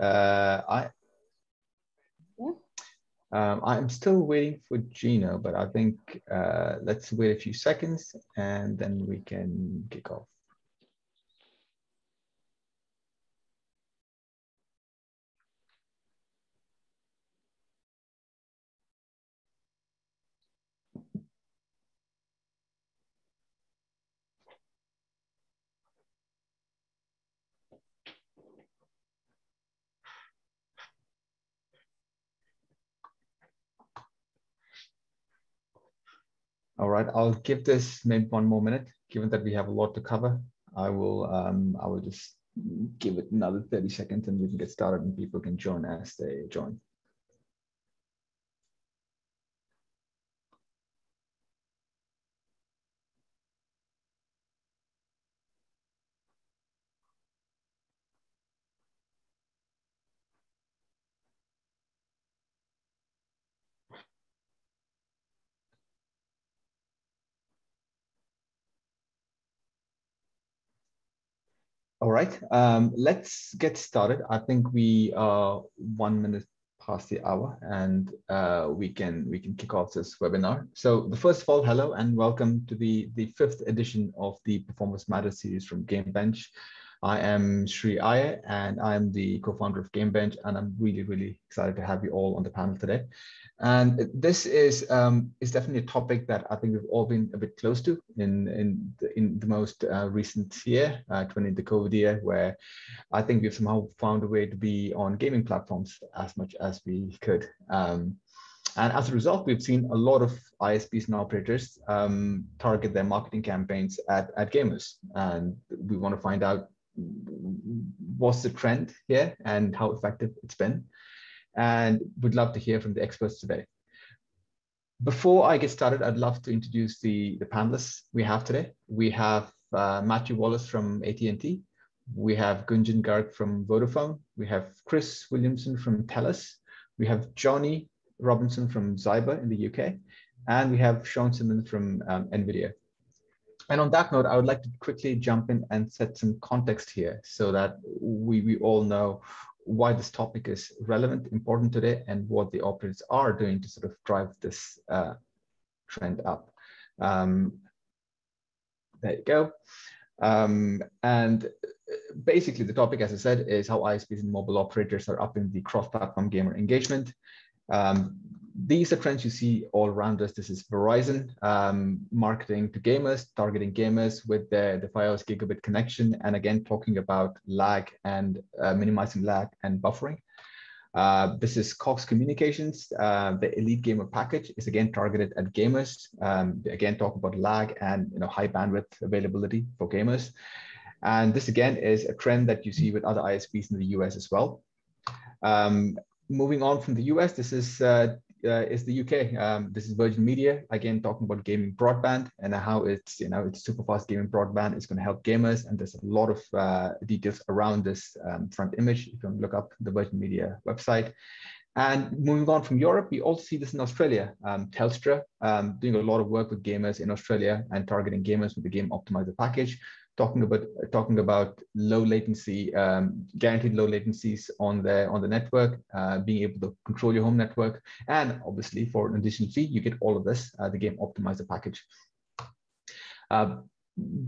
Uh, I um, I'm still waiting for Gino, but I think uh, let's wait a few seconds and then we can kick off. All right, I'll give this maybe one more minute, given that we have a lot to cover. I will um, I will just give it another 30 seconds and we can get started and people can join as they join. All right, um, let's get started. I think we are one minute past the hour and uh, we can we can kick off this webinar. So the first of all, hello and welcome to the, the fifth edition of the Performance Matters series from GameBench. I am Sri Iyer and I'm the co-founder of GameBench and I'm really, really excited to have you all on the panel today. And this is um, is definitely a topic that I think we've all been a bit close to in in the, in the most uh, recent year, uh, 20 the COVID year, where I think we've somehow found a way to be on gaming platforms as much as we could. Um, and as a result, we've seen a lot of ISPs and operators um, target their marketing campaigns at, at gamers. And we want to find out what's the trend here and how effective it's been and we'd love to hear from the experts today. Before I get started, I'd love to introduce the, the panelists we have today. We have uh, Matthew Wallace from AT&T. We have Gunjan Garg from Vodafone. We have Chris Williamson from TELUS. We have Jonny Robinson from Zybre in the UK. And we have Shawn Simmons from um, NVIDIA. And on that note, I would like to quickly jump in and set some context here so that we, we all know why this topic is relevant, important today, and what the operators are doing to sort of drive this uh, trend up. Um, there you go. Um, and basically the topic, as I said, is how ISPs and mobile operators are upping the cross-platform gamer engagement. Um, these are trends you see all around us. This is Verizon um, marketing to gamers, targeting gamers with the, the Fios gigabit connection, and again, talking about lag and uh, minimizing lag and buffering. Uh, this is Cox Communications. Uh, the Elite Gamer package is again targeted at gamers. Um, again, talk about lag and you know high bandwidth availability for gamers. And this again is a trend that you see with other ISPs in the US as well. Um, moving on from the US, this is uh, uh, is the UK. Um, this is Virgin Media again talking about gaming broadband and how it's you know it's super fast gaming broadband is going to help gamers. And there's a lot of uh, details around this um, front image. You can look up the Virgin Media website. And moving on from Europe, we also see this in Australia. Um, Telstra um, doing a lot of work with gamers in Australia and targeting gamers with the Game Optimizer package talking about talking about low latency, um, guaranteed low latencies on the on the network, uh, being able to control your home network, and obviously for an additional fee, you get all of this, uh, the game optimizer package. Uh,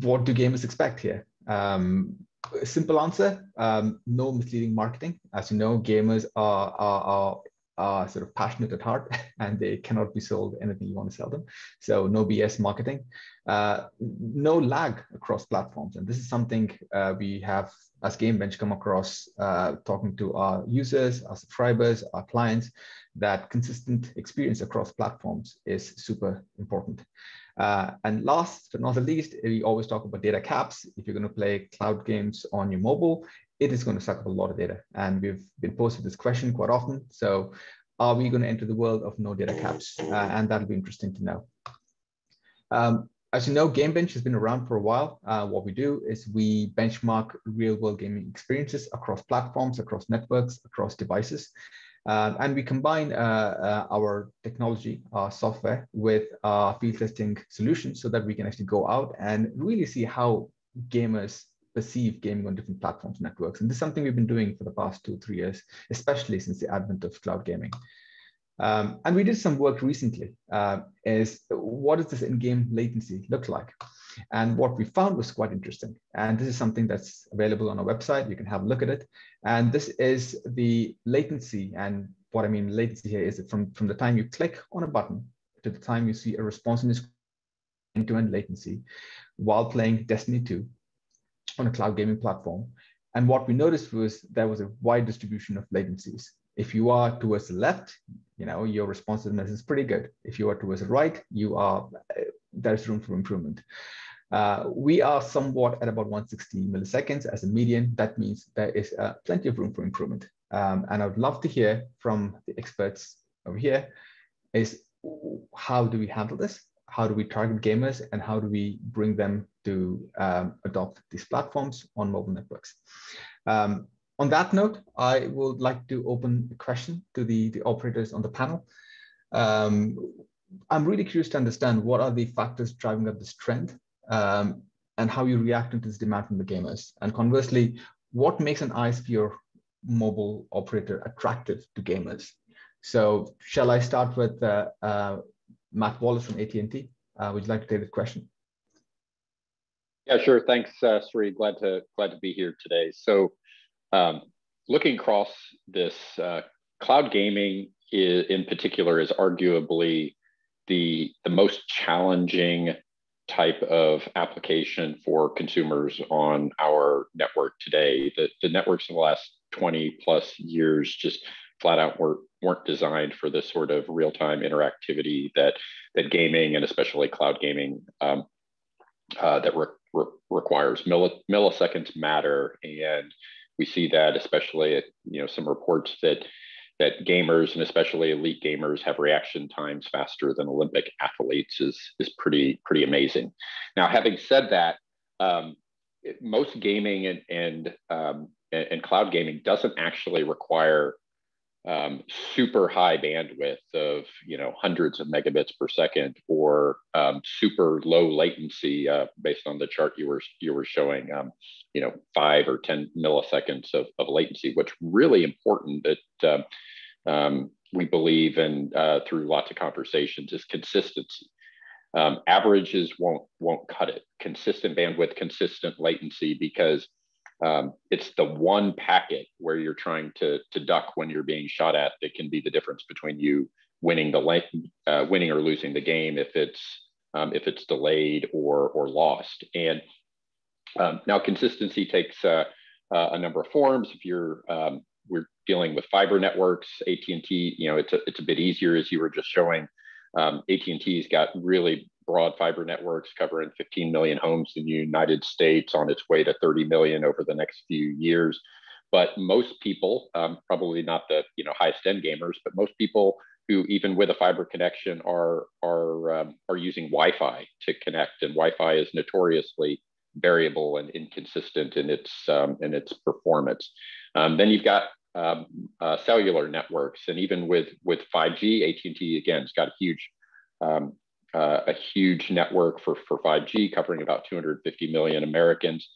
what do gamers expect here? Um, simple answer: um, no misleading marketing. As you know, gamers are, are, are are sort of passionate at heart and they cannot be sold anything you want to sell them. So no BS marketing, uh, no lag across platforms. And this is something uh, we have as GameBench come across uh, talking to our users, our subscribers, our clients, that consistent experience across platforms is super important. Uh, and last but not the least, we always talk about data caps. If you're going to play cloud games on your mobile, it is going to suck up a lot of data. And we've been posted this question quite often. So are we going to enter the world of no data caps? Uh, and that'll be interesting to know. Um, as you know, GameBench has been around for a while. Uh, what we do is we benchmark real world gaming experiences across platforms, across networks, across devices. Uh, and we combine uh, uh, our technology, our software, with our field testing solutions so that we can actually go out and really see how gamers perceive gaming on different platforms, networks. And this is something we've been doing for the past two, three years, especially since the advent of cloud gaming. Um, and we did some work recently uh, is what does this in-game latency look like? And what we found was quite interesting. And this is something that's available on our website. You can have a look at it. And this is the latency. And what I mean latency here is from, from the time you click on a button to the time you see a response in this end-to-end latency while playing Destiny 2 on a cloud gaming platform. And what we noticed was there was a wide distribution of latencies. If you are towards the left, you know, your responsiveness is pretty good. If you are towards the right, you are, uh, there's room for improvement. Uh, we are somewhat at about 160 milliseconds as a median. That means there is uh, plenty of room for improvement. Um, and I would love to hear from the experts over here is how do we handle this? How do we target gamers and how do we bring them to um, adopt these platforms on mobile networks? Um, on that note, I would like to open a question to the, the operators on the panel. Um, I'm really curious to understand what are the factors driving up this trend um, and how you react to this demand from the gamers. And conversely, what makes an ISP or mobile operator attractive to gamers? So shall I start with uh, uh, Matt Wallace from AT&T? Uh, would you like to take the question? Yeah, sure. Thanks, uh, Sri. Glad to glad to be here today. So, um, looking across this, uh, cloud gaming is, in particular is arguably the the most challenging type of application for consumers on our network today. The, the networks in the last 20 plus years just flat out weren't, weren't designed for this sort of real-time interactivity that, that gaming and especially cloud gaming um, uh, that re re requires. Milli milliseconds matter. And we see that especially at you know, some reports that that gamers and especially elite gamers have reaction times faster than Olympic athletes is is pretty pretty amazing. Now, having said that, um, most gaming and and, um, and, and cloud gaming doesn't actually require um, super high bandwidth of you know hundreds of megabits per second or um, super low latency uh, based on the chart you were you were showing um, you know five or ten milliseconds of, of latency what's really important that um, um, we believe and uh, through lots of conversations is consistency. Um, averages won't won't cut it. Consistent bandwidth consistent latency because um, it's the one packet where you're trying to, to duck when you're being shot at that can be the difference between you winning the uh, winning or losing the game if it's um, if it's delayed or or lost. And um, now consistency takes uh, uh, a number of forms. If you're um, we're dealing with fiber networks, AT&T, you know, it's a, it's a bit easier as you were just showing. Um, AT&T's got really broad fiber networks covering 15 million homes in the United States on its way to 30 million over the next few years. But most people, um, probably not the you know highest end gamers, but most people who even with a fiber connection are are um, are using Wi-Fi to connect, and Wi-Fi is notoriously variable and inconsistent in its um, in its performance. Um, then you've got um, uh, cellular networks, and even with with 5G, AT&T again has got a huge um, uh, a huge network for, for 5G covering about 250 million Americans.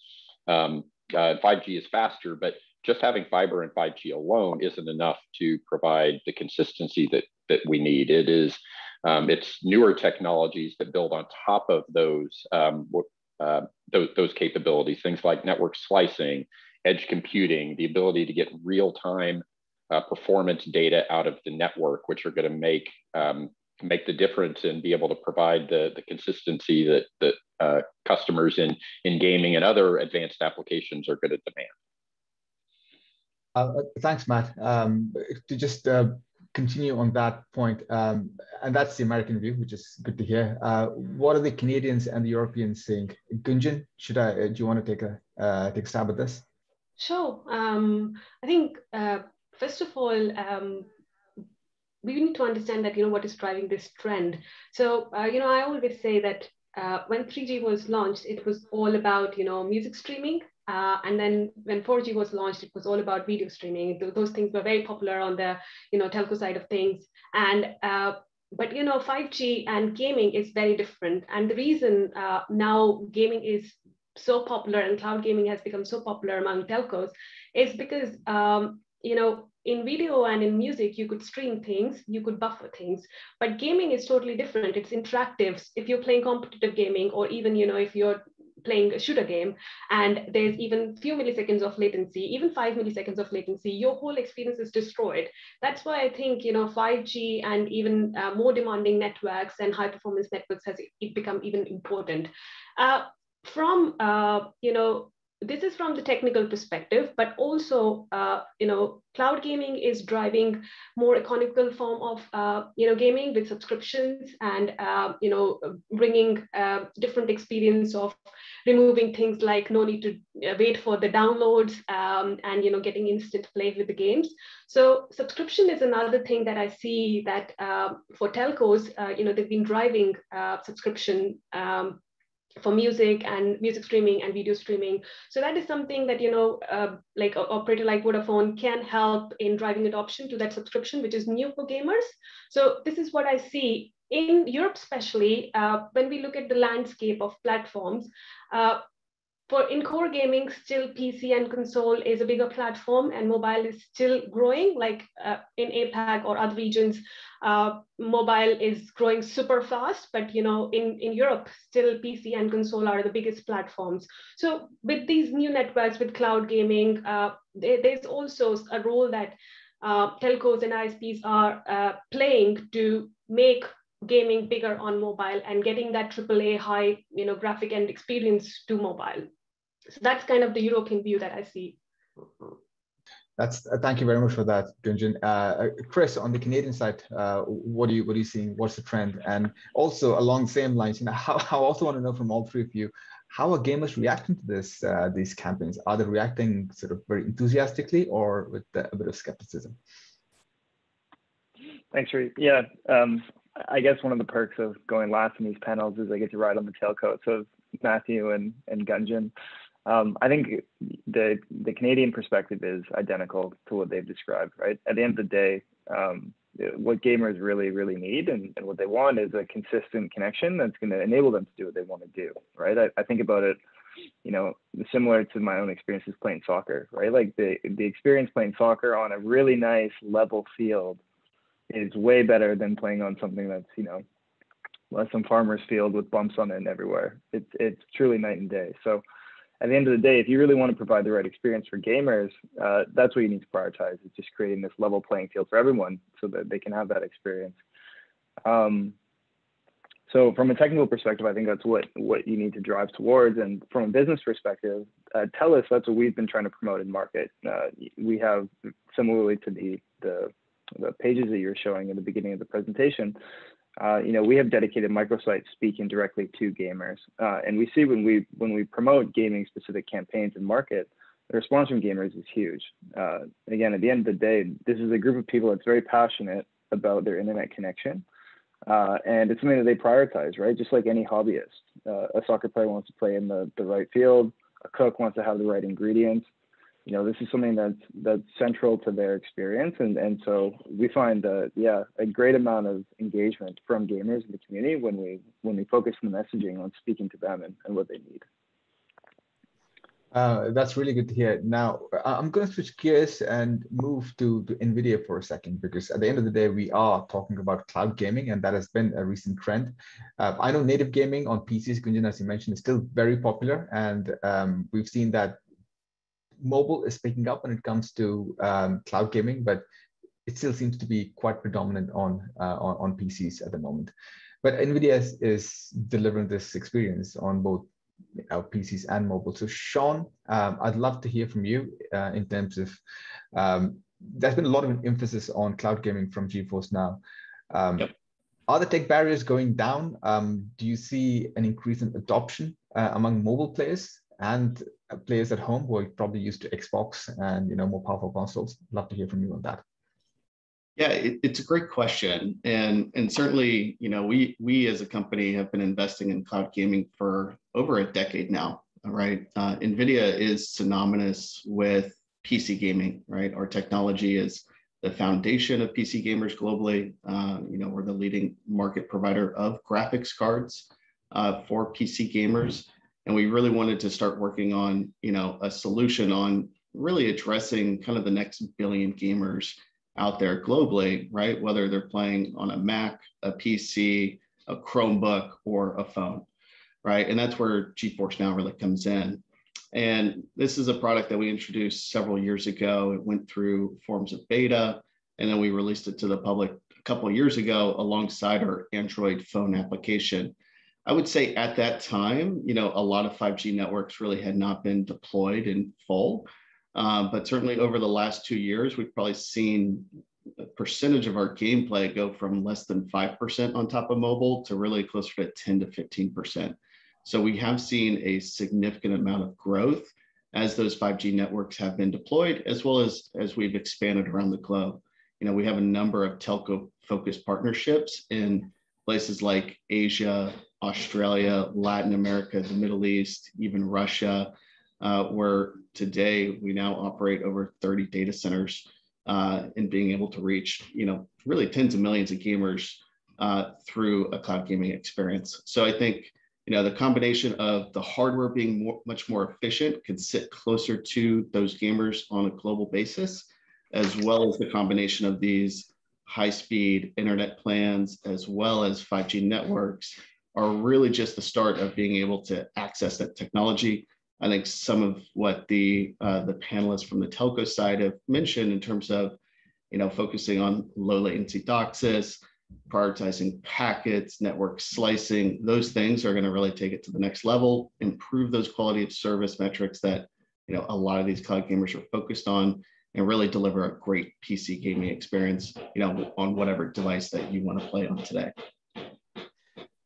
Um, uh, 5G is faster, but just having fiber and 5G alone isn't enough to provide the consistency that, that we need. It is, um, it's newer technologies that build on top of those, um, uh, those, those capabilities, things like network slicing, edge computing, the ability to get real-time uh, performance data out of the network, which are going to make um, make the difference and be able to provide the, the consistency that, that uh, customers in, in gaming and other advanced applications are going to demand. Uh, thanks, Matt. Um, to just uh, continue on that point, um, and that's the American view, which is good to hear. Uh, what are the Canadians and the Europeans saying? Gunjan, should I? Uh, do you want to take a uh, take a stab at this? Sure. Um, I think first of all, um, we need to understand that you know what is driving this trend. So uh, you know i always say that uh, when 3g was launched it was all about you know music streaming. Uh, and then when 4g was launched it was all about video streaming. Those things were very popular on the you know telco side of things. And uh, but you know 5g and gaming is very different. And the reason uh, now gaming is so popular and cloud gaming has become so popular among telcos is because um, you know in video and in music you could stream things you could buffer things. But gaming is totally different. It's interactive if you're playing competitive gaming or even you know if you're playing a shooter game and there's even few milliseconds of latency even five milliseconds of latency your whole experience is destroyed. That's why i think you know 5g and even uh, more demanding networks and high performance networks has become even important. Uh, from uh, you know this is from the technical perspective, but also, uh, you know, cloud gaming is driving more economical form of, uh, you know, gaming with subscriptions and, uh, you know, bringing uh, different experience of removing things like no need to uh, wait for the downloads um, and, you know, getting instant play with the games. So subscription is another thing that I see that uh, for telcos, you know, they've been driving subscription um, for music and music streaming and video streaming. So that is something that, you know, uh, like an operator like Vodafone can help in driving adoption to that subscription, which is new for gamers. So this is what I see in Europe, especially uh, when we look at the landscape of platforms, uh, for in core gaming, still PC and console is a bigger platform, and mobile is still growing. Like uh, in APAC or other regions, uh, mobile is growing super fast. But you know, in in Europe, still PC and console are the biggest platforms. So with these new networks, with cloud gaming, uh, there, there's also a role that uh, telcos and ISPs are uh, playing to make gaming bigger on mobile and getting that AAA high, you know, graphic and experience to mobile. So that's kind of the European view that I see. That's uh, thank you very much for that, Gunjan. Uh, uh, Chris, on the Canadian side, uh, what are you what are you seeing? What's the trend? And also along the same lines, you know, how, I also want to know from all three of you, how are gamers reacting to this uh, these campaigns? Are they reacting sort of very enthusiastically or with a bit of skepticism? Thanks, Sri. Yeah, um, I guess one of the perks of going last in these panels is I get to ride on the tailcoats of Matthew and and Gunjan. Um, I think the the Canadian perspective is identical to what they've described, right? At the end of the day, um, what gamers really, really need and, and what they want is a consistent connection that's going to enable them to do what they want to do, right? I, I think about it, you know, similar to my own experiences playing soccer, right? Like the the experience playing soccer on a really nice level field is way better than playing on something that's, you know, some farmer's field with bumps on it everywhere. It's it's truly night and day. So at the end of the day, if you really want to provide the right experience for gamers, uh, that's what you need to prioritize. Is just creating this level playing field for everyone so that they can have that experience. Um, so from a technical perspective, I think that's what what you need to drive towards. And from a business perspective, uh, TELUS that's what we've been trying to promote in market. Uh, we have similarly to the, the the pages that you're showing in the beginning of the presentation uh, you know, we have dedicated microsites speaking directly to gamers, uh, and we see when we when we promote gaming specific campaigns and market, the response from gamers is huge. Uh, again, at the end of the day, this is a group of people that's very passionate about their internet connection, uh, and it's something that they prioritize, right? Just like any hobbyist, uh, a soccer player wants to play in the the right field, a cook wants to have the right ingredients you know this is something that's that's central to their experience and and so we find uh, yeah a great amount of engagement from gamers in the community when we when we focus the messaging on speaking to them and, and what they need uh, that's really good to hear. Now, I'm going to switch gears and move to, to NVIDIA for a second, because at the end of the day, we are talking about cloud gaming, and that has been a recent trend. Uh, I know native gaming on PCs, Gunjan, as you mentioned, is still very popular, and um, we've seen that mobile is picking up when it comes to um, cloud gaming, but it still seems to be quite predominant on, uh, on, on, PCs at the moment. But NVIDIA is, is delivering this experience on both you know, PCs and mobile. So Shawn, um, I'd love to hear from you uh, in terms of, um, there's been a lot of emphasis on cloud gaming from GeForce now. Um, yep. Are the tech barriers going down? Um, do you see an increase in adoption uh, among mobile players? and players at home who are probably used to Xbox and you know more powerful consoles. Love to hear from you on that. Yeah, it, it's a great question, and and certainly you know we we as a company have been investing in cloud gaming for over a decade now. Right, uh, Nvidia is synonymous with PC gaming. Right, our technology is the foundation of PC gamers globally. Uh, you know, we're the leading market provider of graphics cards uh, for PC gamers. And we really wanted to start working on you know a solution on really addressing kind of the next billion gamers out there globally, right? Whether they're playing on a Mac, a PC, a Chromebook, or a phone, right? And that's where GeForce Now really comes in. And this is a product that we introduced several years ago. It went through forms of beta, and then we released it to the public a couple years ago alongside our Android phone application. I would say at that time, you know, a lot of 5G networks really had not been deployed in full. Um, but certainly over the last two years, we've probably seen a percentage of our gameplay go from less than 5% on top of mobile to really closer to 10 to 15%. So we have seen a significant amount of growth as those 5G networks have been deployed, as well as as we've expanded around the globe. You know, we have a number of telco focused partnerships in places like Asia, Australia, Latin America, the Middle East, even Russia, uh, where today we now operate over 30 data centers uh, and being able to reach, you know, really tens of millions of gamers uh, through a cloud gaming experience. So I think, you know, the combination of the hardware being more, much more efficient can sit closer to those gamers on a global basis, as well as the combination of these high-speed internet plans, as well as 5G networks, are really just the start of being able to access that technology. I think some of what the uh, the panelists from the telco side have mentioned in terms of, you know, focusing on low latency DOCSIS, prioritizing packets, network slicing, those things are going to really take it to the next level, improve those quality of service metrics that, you know, a lot of these cloud gamers are focused on, and really deliver a great PC gaming experience, you know, on whatever device that you want to play on today.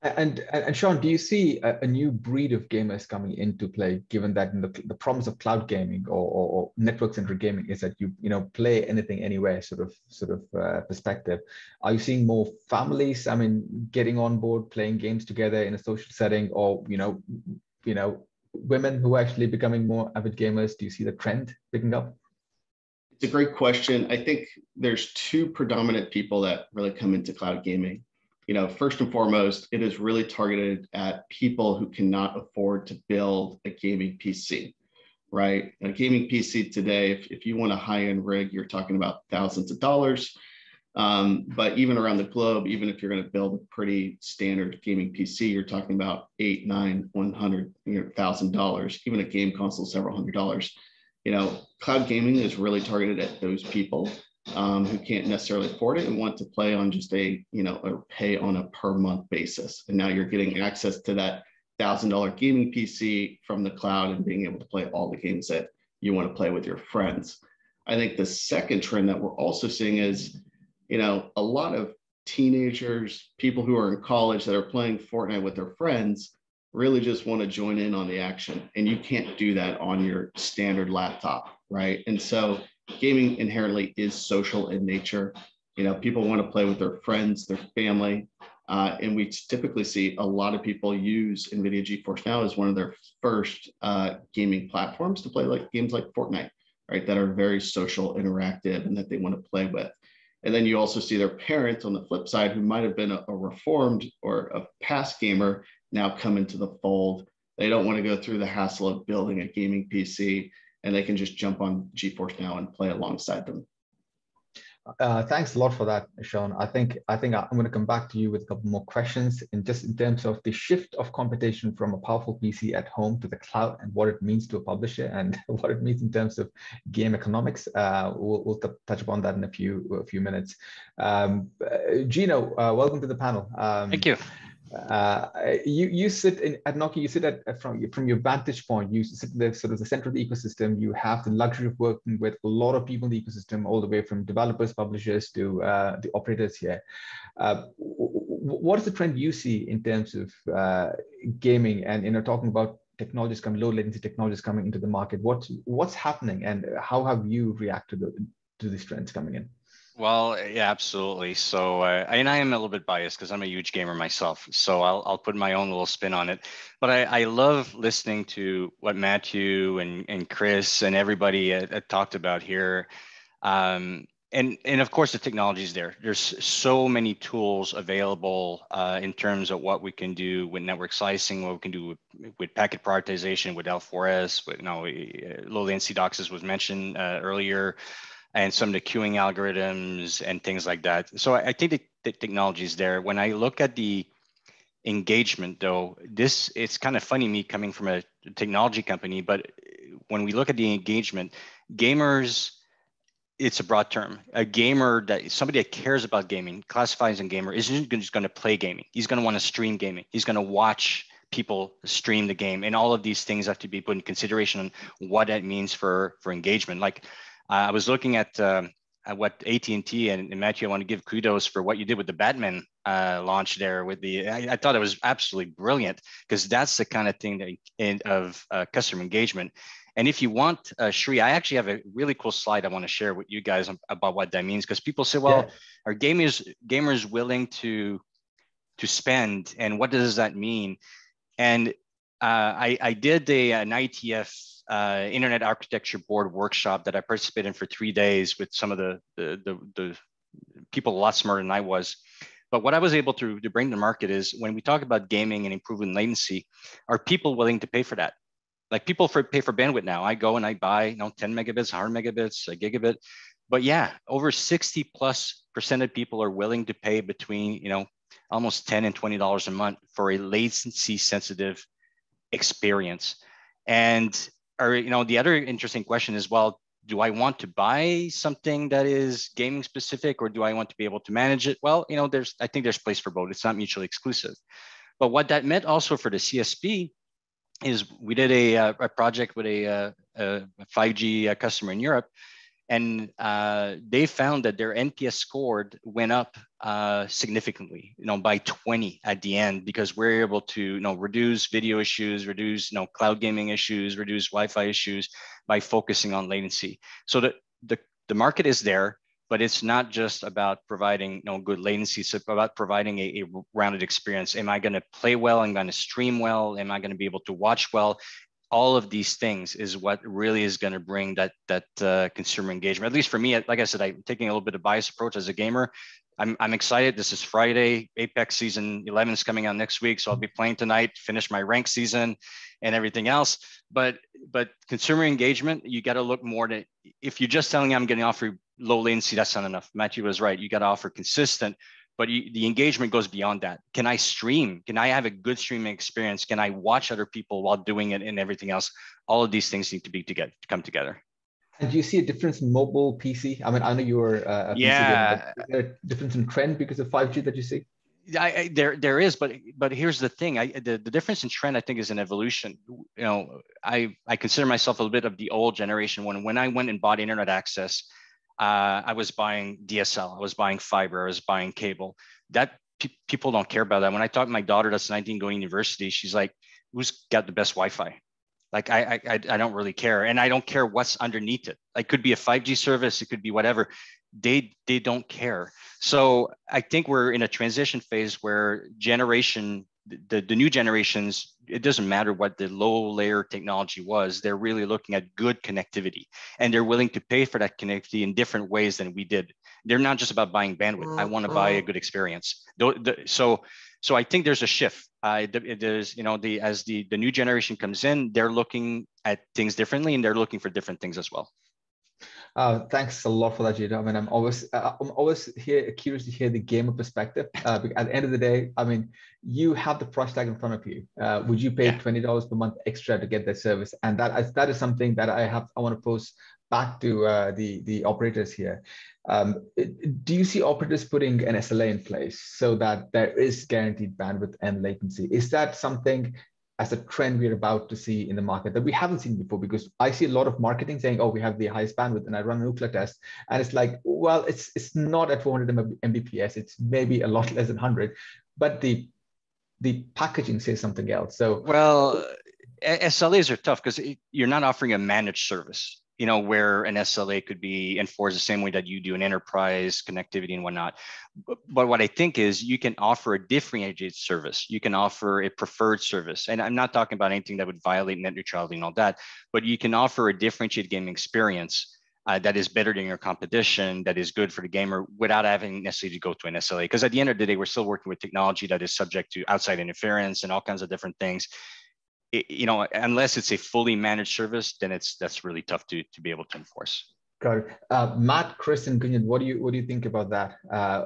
And, and Shawn, do you see a, a, new breed of gamers coming into play, given that the, the promise of cloud gaming or, or, or network-centric gaming is that you you know play anything anywhere sort of sort of uh, perspective? Are you seeing more families? I mean, getting on board, playing games together in a social setting, or you know, you know, women who are actually becoming more avid gamers? Do you see the trend picking up? It's a great question. I think there's two predominant people that really come into cloud gaming you know, first and foremost, it is really targeted at people who cannot afford to build a gaming PC, right? A gaming PC today, if, if you want a high-end rig, you're talking about thousands of dollars. Um, but even around the globe, even if you're going to build a pretty standard gaming PC, you're talking about eight, nine, one hundred thousand dollars. Even a game console, several hundred dollars. You know, cloud gaming is really targeted at those people um, who can't necessarily afford it and want to play on just a, you know, or pay on a per month basis. And now you're getting access to that thousand dollar gaming PC from the cloud and being able to play all the games that you want to play with your friends. I think the second trend that we're also seeing is, you know, a lot of teenagers, people who are in college that are playing Fortnite with their friends really just want to join in on the action. And you can't do that on your standard laptop, right? And so gaming inherently is social in nature. You know, people want to play with their friends, their family, uh, and we typically see a lot of people use NVIDIA GeForce Now as one of their first uh, gaming platforms to play like games like Fortnite, right? That are very social, interactive, and that they want to play with. And then you also see their parents on the flip side who might have been a, a reformed or a past gamer now come into the fold. They don't want to go through the hassle of building a gaming PC and they can just jump on GeForce Now and play alongside them. Uh, thanks a lot for that, Shawn. I think I think I'm going to come back to you with a couple more questions and just in terms of the shift of competition from a powerful PC at home to the cloud and what it means to a publisher and what it means in terms of game economics. Uh, we'll, we'll touch upon that in a few a few minutes. Um, uh, Gino, uh, welcome to the panel. Um, Thank you. Uh, you you sit in, at Nokia. You sit at from from your vantage point. You sit the sort of the center of the ecosystem. You have the luxury of working with a lot of people in the ecosystem, all the way from developers, publishers to uh, the operators here. Uh, what is the trend you see in terms of uh, gaming and you know talking about technologies coming, low latency technologies coming into the market? What's what's happening, and how have you reacted to, to these trends coming in? Well, yeah, absolutely. So, uh, and I am a little bit biased because I'm a huge gamer myself. So I'll, I'll put my own little spin on it. But I, I love listening to what Matthew and, and Chris and everybody uh, uh, talked about here. Um, and and of course the technology is there there's so many tools available uh, in terms of what we can do with network slicing what we can do with, with packet prioritization with l4s with you know low latency DOCSIS was mentioned uh, earlier and some of the queuing algorithms and things like that so i, I think the, the technology is there when i look at the engagement though this it's kind of funny me coming from a technology company but when we look at the engagement gamers it's a broad term. A gamer that somebody that cares about gaming classifies as a gamer isn't just going to play gaming. He's going to want to stream gaming. He's going to watch people stream the game, and all of these things have to be put in consideration on what that means for for engagement. Like I was looking at. Um, at what AT&T and, and, Matthew, I want to give kudos for what you did with the Batman uh, launch there. With the, I, I, thought it was absolutely brilliant because that's the kind of thing that in, of uh, customer engagement and if you want, uh, Sri, I actually have a really cool slide I want to share with you guys about what that means because people say, well, yeah. are gamers gamers willing to to spend, and what does that mean? And uh, I, I did a, an IETF uh, Internet Architecture Board workshop that I participated in for three days with some of the the, the, the people a lot smarter than I was. But what I was able to, to bring to market is when we talk about gaming and improving latency, are people willing to pay for that? like people for pay for bandwidth now. I go and I buy, you know, 10 megabits, 100 megabits, a gigabit. But yeah, over 60 plus percent of people are willing to pay between, you know, almost 10 and 20 dollars a month for a latency sensitive experience. And or you know, the other interesting question is, well, do I want to buy something that is gaming specific or do I want to be able to manage it? Well, you know, there's I think there's place for both. It's not mutually exclusive. But what that meant also for the CSP is we did a, uh, a project with a, uh, a, a 5G uh, customer in Europe, and uh, they found that their NPS score went up uh, significantly, you know, by 20 at the end because we're able to, you know, reduce video issues, reduce, you know, cloud gaming issues, reduce Wi-Fi issues by focusing on latency. So the the, the market is there but it's not just about providing you know, good latency. It's about providing a, a rounded experience. Am I going to play well? Am I going to stream well? Am I going to be able to watch well? All of these things is what really is going to bring that that uh, consumer engagement. At least for me, like I said, I'm taking a little bit of bias approach as a gamer. I'm, I'm excited. This is Friday. Apex season 11 is coming out next week, so I'll be playing tonight. Finish my rank season, and everything else. But but consumer engagement, you got to look more to. If you're just telling, me I'm getting offer low latency, that's not enough. Matthew was right. You got to offer consistent, but you, the engagement goes beyond that. Can I stream? Can I have a good streaming experience? Can I watch other people while doing it and everything else? All of these things need to be to get to come together. And do you see a difference in mobile PC? I mean, I know you're uh, a yeah. Gamer, a difference in trend because of 5G that you see? I, I, there there is, but but here's the thing. I the, the difference in trend I think is an evolution. You know, I I consider myself a little bit of the old generation. When when I went and bought internet access, uh, I was buying DSL, I was buying fiber, I was buying cable. That pe- people don't care about that. When I talk to my daughter that's 19 going to university, she's like, "Who's got the best Wi-Fi?" Like I, I I don't really care, and I don't care what's underneath it. It could be a 5G service, it could be whatever. They they don't care. So I think we're in a transition phase where generation the, the new generations, it doesn't matter what the low layer technology was, they're really looking at good connectivity and they're willing to pay for that connectivity in different ways than we did. They're not just about buying bandwidth. I want to buy a mm-hmm. good experience. So, so I think there's a shift. Uh, there's, you know, the as the the new generation comes in, they're looking at things differently and they're looking for different things as well. Uh, thanks a lot for that, Jada. I mean, I'm always uh, I'm always here curious to hear the gamer perspective. Uh, at the end of the day, I mean, you have the price tag in front of you. Uh, would you pay twenty dollars per month extra to get that service? And that is, that is something that I have I want to pose back to uh, the the operators here. Um, do you see operators putting an SLA in place so that there is guaranteed bandwidth and latency? Is that something as a trend we're about to see in the market that we haven't seen before because I see a lot of marketing saying, oh, we have the highest bandwidth and I run a Ookla test. And it's like, well, it's it's not at 400 Mbps. It's maybe a lot less than 100, but the the packaging says something else. So well, SLAs are tough because you're not offering a managed service you know, where an SLA could be enforced the same way that you do an enterprise connectivity and whatnot. But, but what I think is you can offer a differentiated service. You can offer a preferred service. And I'm not talking about anything that would violate net neutrality and all that, but you can offer a differentiated gaming experience uh, that is better than your competition, that is good for the gamer without having necessarily to go to an SLA. Because at the end of the day, we're still working with technology that is subject to outside interference and all kinds of different things. It, you know, unless it's a fully managed service, then it's that's really tough to to be able to enforce. Got it. Uh, Matt, Chris, and Gunjan, what do you what do you think about that? Uh,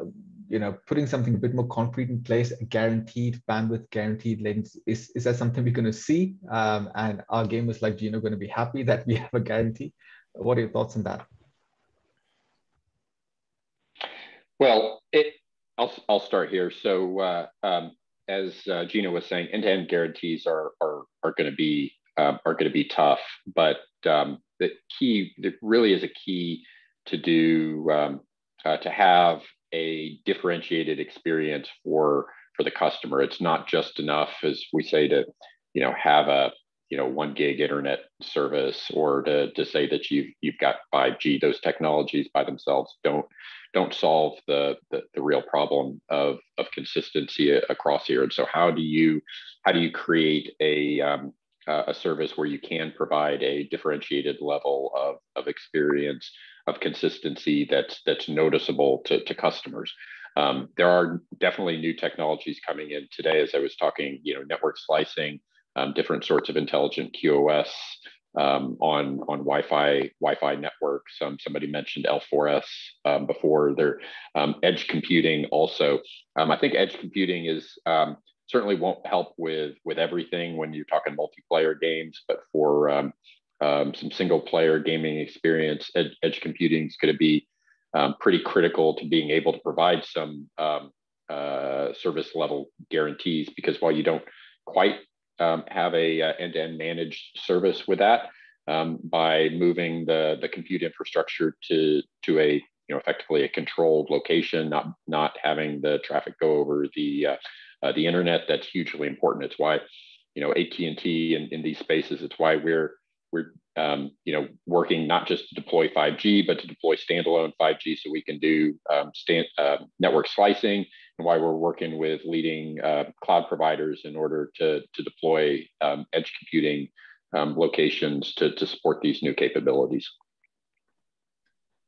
you know, putting something a bit more concrete in place, guaranteed bandwidth, guaranteed latency, is, is that something we're going to see? Um, and are gamers like Gino going to be happy that we have a guarantee? What are your thoughts on that? Well, it, I'll, I'll start here. So uh, um, as uh, Gino was saying, end-to-end guarantees are, are, are going to be um, are going to be tough, but um, the key, there really is a key to do um, uh, to have a differentiated experience for for the customer. It's not just enough, as we say, to you know have a you know one gig internet service or to, to say that you've you've got 5G. Those technologies by themselves don't don't solve the, the, the real problem of, of consistency across here. And so how do you how do you create a um, a service where you can provide a differentiated level of, of experience of consistency that's that's noticeable to, to customers. Um, there are definitely new technologies coming in today. As I was talking, you know, network slicing, um, different sorts of intelligent QoS um, on on Wi-Fi Wi-Fi networks. Um, somebody mentioned L4S um, before. There, um, edge computing also. I think edge computing is certainly won't help with with everything when you're talking multiplayer games, but for um, some single player gaming experience. Ed, edge computing is going to be um, pretty critical to being able to provide some um, uh, service level guarantees because while you don't quite um, have a uh, end-to-end managed service with that, um, by moving the, the compute infrastructure to, to a you know effectively a controlled location, not not having the traffic go over the uh, uh the internet, that's hugely important. It's why you know AT&T in, in these spaces. It's why we're we're um, you know working not just to deploy 5G, but to deploy standalone 5G so we can do um, stand, uh, network slicing, and why we're working with leading uh, cloud providers in order to to deploy um, edge computing um, locations to to support these new capabilities.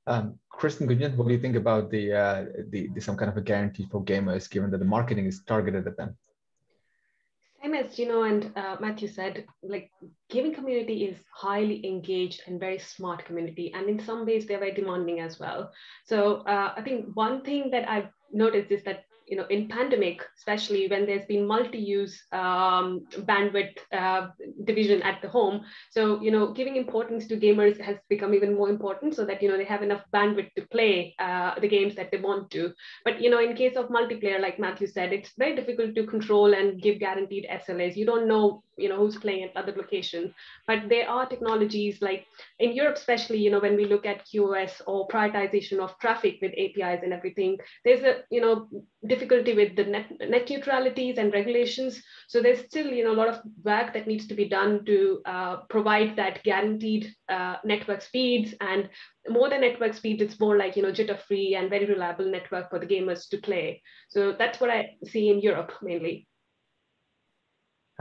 Um, Chris and Gunjan, what do you think about the, uh, the, the some kind of a guarantee for gamers, given that the marketing is targeted at them? same as you know and uh, matthew said like gaming community is highly engaged and very smart community and in some ways they're very demanding as well so uh, i think one thing that i've noticed is that you know, in pandemic, especially when there's been multi-use um, bandwidth uh, division at the home. So, you know, giving importance to gamers has become even more important so that, you know, they have enough bandwidth to play uh, the games that they want to. But, you know, in case of multiplayer, like Matthew said, it's very difficult to control and give guaranteed SLAs. You don't know you know who's playing at other locations. But there are technologies like in europe especially you know when we look at qos or prioritization of traffic with apis and everything there's a you know difficulty with the net, net neutralities and regulations. So there's still you know a lot of work that needs to be done to uh, provide that guaranteed uh, network speeds. And more than network speed it's more like you know jitter free and very reliable network for the gamers to play. So that's what i see in europe mainly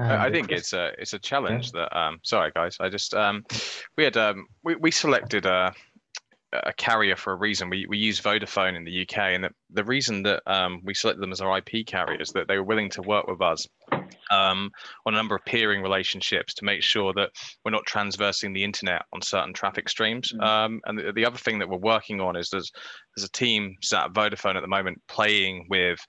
I think it's a it's a challenge yeah. that um sorry guys I just um we had um we, we selected a a carrier for a reason we we use Vodafone in the UK and the, the reason that um we selected them as our IP carriers that they were willing to work with us um, on a number of peering relationships to make sure that we're not transversing the internet on certain traffic streams. Mm. Um, and the, the, other thing that we're working on is there's there's a team sat at Vodafone at the moment playing with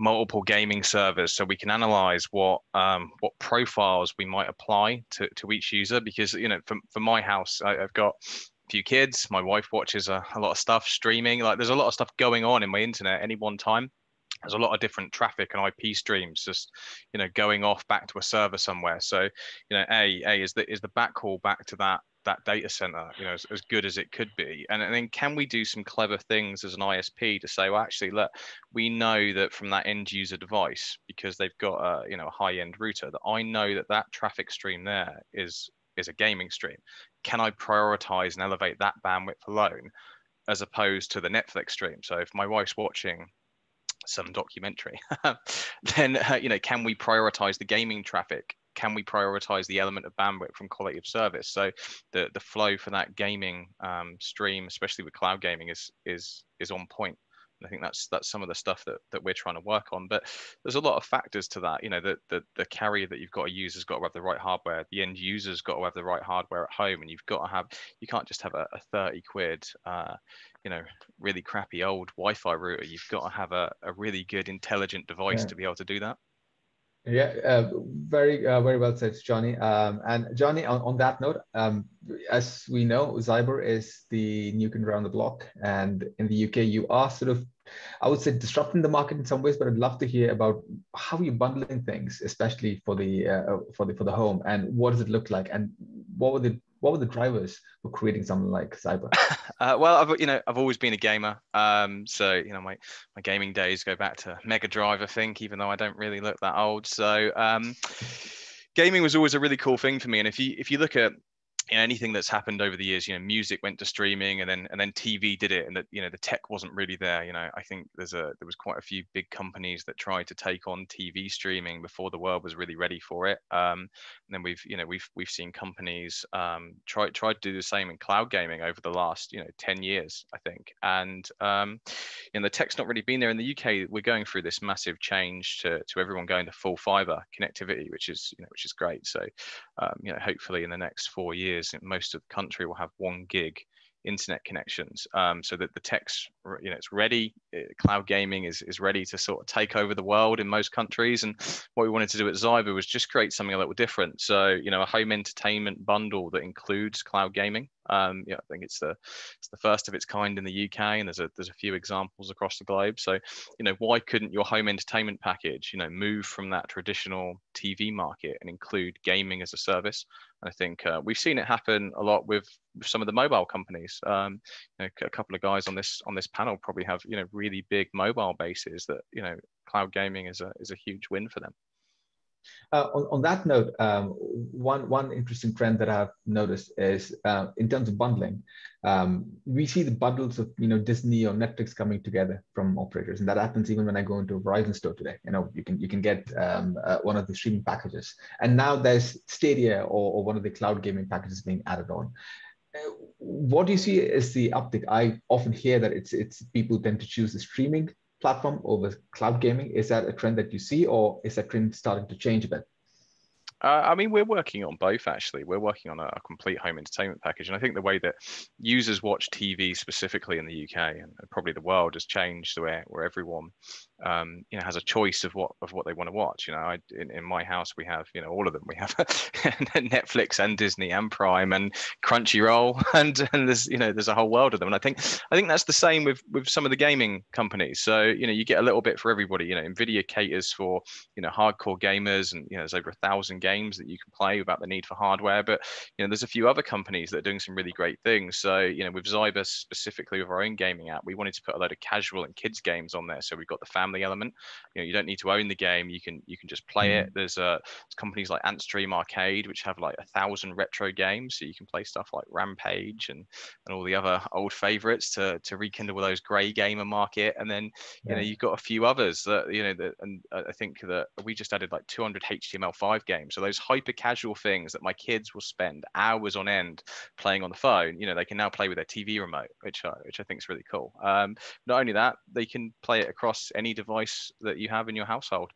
multiple gaming servers so we can analyze what um, what profiles we might apply to, to each user because you know for, for my house I, have got a few kids my wife watches a, a lot of stuff streaming like there's a lot of stuff going on in my internet any one time there's a lot of different traffic and IP streams just you know going off back to a server somewhere. So you know, a a is the is the backhaul back to that that data center you know as, as good as it could be. And, and then can we do some clever things as an isp to say well actually look we know that from that end user device because they've got a you know a high end router that i know that that traffic stream there is is a gaming stream. Can i prioritize and elevate that bandwidth alone as opposed to the netflix stream? So if my wife's watching some documentary, then uh, you know, can we prioritize the gaming traffic can we prioritize the element of bandwidth from quality of service? So the the flow for that gaming um, stream, especially with cloud gaming, is is is on point. I think that's that's some of the stuff that, that we're trying to work on. But there's a lot of factors to that. You know, the, the the carrier that you've got to use has got to have the right hardware. The end user's got to have the right hardware at home, and you've got to have. You can't just have a, a 30 quid, uh, you know, really crappy old Wi-Fi router. You've got to have a, a really good intelligent device yeah. to be able to do that. Yeah, uh, very uh, very well said, Jonny. Um, and Jonny, on, on that note, um, as we know, Zybre is the new kid around the block, and in the UK, you are sort of, I would say, disrupting the market in some ways. But I'd love to hear about how you're bundling things, especially for the uh, for the for the home, and what does it look like, and what were the what were the drivers for creating something like Zybre? Uh, well, I've you know I've always been a gamer, um, so you know my my gaming days go back to Mega Drive, I think, even though I don't really look that old. So um, gaming was always a really cool thing for me, and if you if you look at anything that's happened over the years, you know, music went to streaming and then and then TV did it and that you know the tech wasn't really there. You know, I think there's a there was quite a few big companies that tried to take on TV streaming before the world was really ready for it. Um, and then we've you know we've we've seen companies um, try try to do the same in cloud gaming over the last you know 10 years, I think. And um, you know the tech's not really been there in the UK. We're going through this massive change to to everyone going to full fiber connectivity, which is you know which is great. So um, you know hopefully in the next four years years, most of the country will have one gig internet connections um, so that the tech's you know it's ready cloud gaming is, is ready to sort of take over the world in most countries and what we wanted to do at Zybre was just create something a little different so you know a home entertainment bundle that includes cloud gaming um, yeah, I think it's the it's the first of its kind in the UK, and there's a there's a few examples across the globe. So, you know, why couldn't your home entertainment package, you know, move from that traditional TV market and include gaming as a service? I think uh, we've seen it happen a lot with, with some of the mobile companies. Um, you know, a couple of guys on this on this panel probably have you know really big mobile bases that you know cloud gaming is a is a huge win for them. Uh, on, on that note, um, one, one interesting trend that I've noticed is uh, in terms of bundling, um, we see the bundles of you know Disney or Netflix coming together from operators, and that happens even when I go into a Verizon store today. You know, you can you can get um, uh, one of the streaming packages, and now there's Stadia or, or one of the cloud gaming packages being added on. Uh, what do you see as the uptick? I often hear that it's it's people tend to choose the streaming platform over cloud gaming? Is that a trend that you see, or is that trend starting to change a bit? Uh, I mean, we're working on both actually. We're working on a, a, complete home entertainment package, and I think the way that users watch TV specifically in the UK and probably the world has changed, where where everyone um, you know has a choice of what of what they want to watch. You know, I, in, in my house we have you know all of them. We have Netflix and Disney and Prime and Crunchyroll, and and there's you know there's a whole world of them. And I think I think that's the same with with some of the gaming companies. So you know you get a little bit for everybody. You know, Nvidia caters for you know hardcore gamers, and you know there's over a thousand games that you can play without the need for hardware. But you know there's a few other companies that are doing some really great things. So you know with Zybre specifically with our own gaming app, we wanted to put a load of casual and kids games on there. So we've got the family family element. You know, you don't need to own the game. You can you can just play mm. it. There's uh, there's companies like Antstream Arcade which have like a thousand retro games, so you can play stuff like Rampage and and all the other old favorites to to rekindle those grey gamer market. And then you yeah. know you've got a few others that you know that and I think that we just added like 200 HTML5 games. So those hyper casual things that my kids will spend hours on end playing on the phone, you know, they can now play with their TV remote, which uh, which I think is really cool. Um, not only that, they can play it across any device that you have in your household.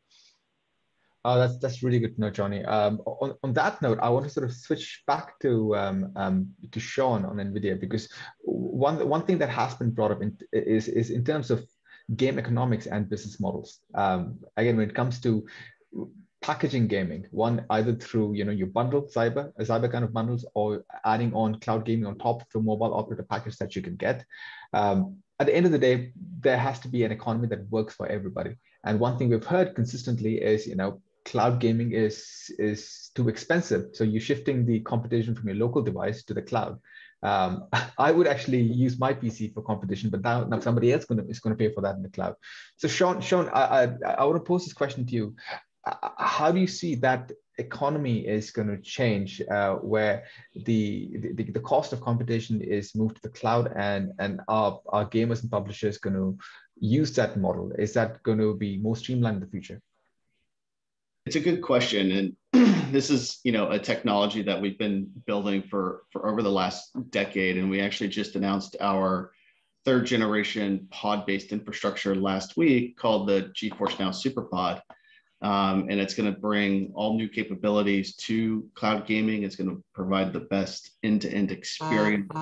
Oh, that's that's really good to know, Jonny. Um, on, on that note, I want to sort of switch back to um, um, to Shawn on Nvidia because one one thing that has been brought up in, is is in terms of game economics and business models. Um, again, when it comes to packaging gaming, one either through you know your bundle Zybre, Zybre kind of bundles, or adding on cloud gaming on top of the mobile operator package that you can get. Um, at the end of the day, there has to be an economy that works for everybody. And one thing we've heard consistently is, you know, cloud gaming is is too expensive. So you're shifting the competition from your local device to the cloud. Um, I would actually use my PC for competition, but now, now somebody else gonna, is going to pay for that in the cloud. So Shawn, Shawn, I, I, I want to pose this question to you. How do you see that economy is going to change uh, where the, the, the cost of competition is moved to the cloud and and our, our gamers and publishers going to use that model is that going to be more streamlined in the future It's a good question, and this is you know a technology that we've been building for for over the last decade, and we actually just announced our third generation pod based infrastructure last week called the GeForce Now SuperPod. Um, and it's going to bring all new capabilities to cloud gaming. It's going to provide the best end to end experience.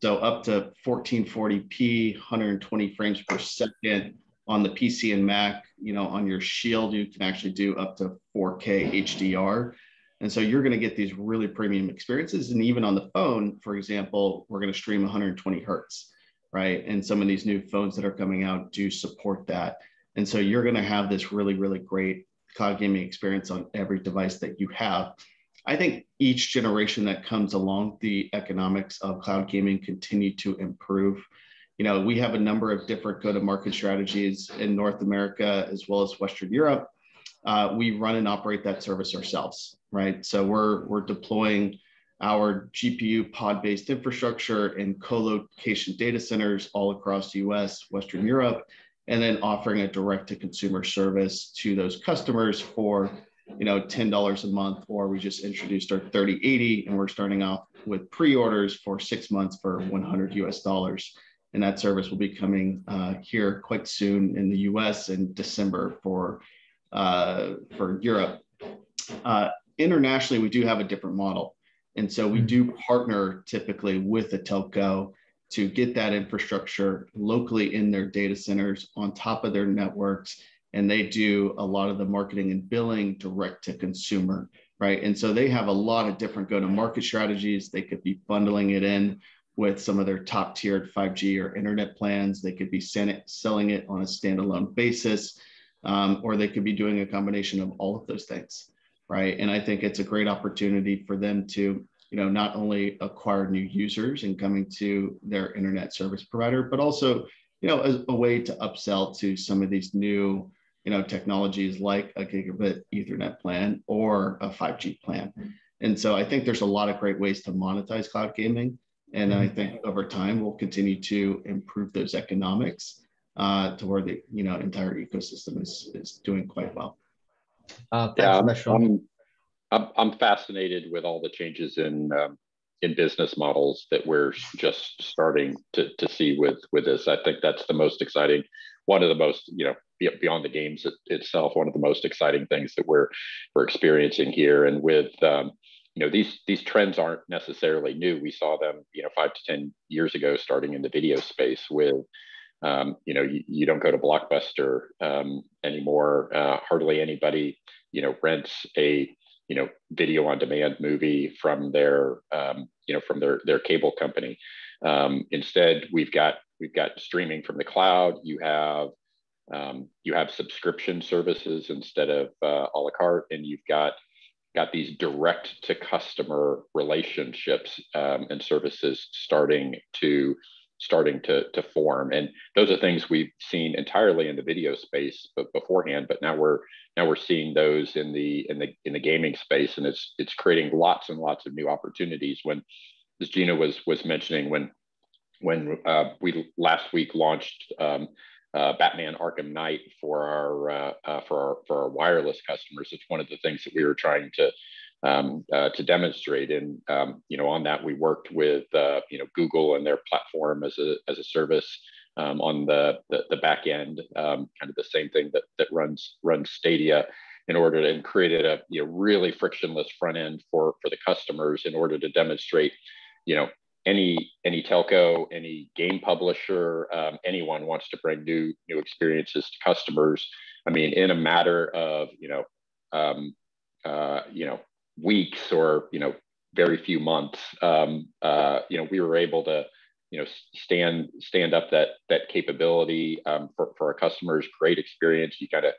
So, up to 1440p, 120 frames per second on the PC and Mac. You know, on your Shield, you can actually do up to 4K HDR. And so you're going to get these really premium experiences. And even on the phone, for example, we're going to stream 120 hertz right? And some of these new phones that are coming out do support that. And so you're going to have this really, really great cloud gaming experience on every device that you have. I think each generation that comes along, the economics of cloud gaming continue to improve. You know, we have a number of different go-to-market strategies in North America as well as Western Europe. Uh, we run and operate that service ourselves, right? So we're we're deploying our GPU pod-based infrastructure and co-location data centers all across the US, Western Europe, and then offering a direct-to-consumer service to those customers for you know, $10 a month, or we just introduced our 3080 and we're starting off with pre-orders for six months for 100 US dollars. And that service will be coming uh, here quite soon in the US in December for, uh, for Europe. Uh, internationally, we do have a different model. And so we hmm. do partner typically with a telco to get that infrastructure locally in their data centers on top of their networks. And they do a lot of the marketing and billing direct to consumer, right? And so they have a lot of different go to market strategies. They could be bundling it in with some of their top tiered 5G or internet plans. They could be selling it on a standalone basis, um, or they could be doing a combination of all of those things right? And I think it's a great opportunity for them to, you know, not only acquire new users and coming to their internet service provider, but also, you know, as a way to upsell to some of these new, you know, technologies like a gigabit Ethernet plan or a 5G plan. And so I think there's a lot of great ways to monetize cloud gaming. And I think over time we'll continue to improve those economics uh, to where the you know entire ecosystem is is doing quite well. Uh, yeah, I'm, I'm, I'm, fascinated with all the changes in um, in business models that we're just starting to, to see with with this. I think that's the most exciting, one of the most you know beyond the games it, itself, one of the most exciting things that we're we're experiencing here. And with um, you know these these trends aren't necessarily new. We saw them you know five to ten years ago, starting in the video space with um, you know, you, you, don't go to Blockbuster um, anymore. Uh, hardly anybody, you know, rents a, you know, video on demand movie from their, um, you know, from their their cable company. Um, instead, we've got we've got streaming from the cloud. You have um, you have subscription services instead of uh, a la carte, and you've got got these direct to customer relationships um, and services starting to starting to, to form. And those are things we've seen entirely in the video space but beforehand, but now we're now we're seeing those in the in the in the gaming space and it's it's creating lots and lots of new opportunities when as Gino was was mentioning when when uh, we last week launched um, uh, Batman Arkham Knight for our uh, uh for our for our wireless customers. It's one of the things that we were trying to um, uh, to demonstrate. And um, you know, on that we worked with uh, you know Google and their platform as a as a service um, on the, the, the back end, um, kind of the same thing that that runs runs Stadia in order to and created a you know really frictionless front end for for the customers in order to demonstrate you know any any telco any game publisher um, anyone wants to bring new new experiences to customers i mean in a matter of you know um, uh, you know weeks or you know very few months um, uh, you know we were able to you know stand stand up that that capability um, for, for our customers great experience you got to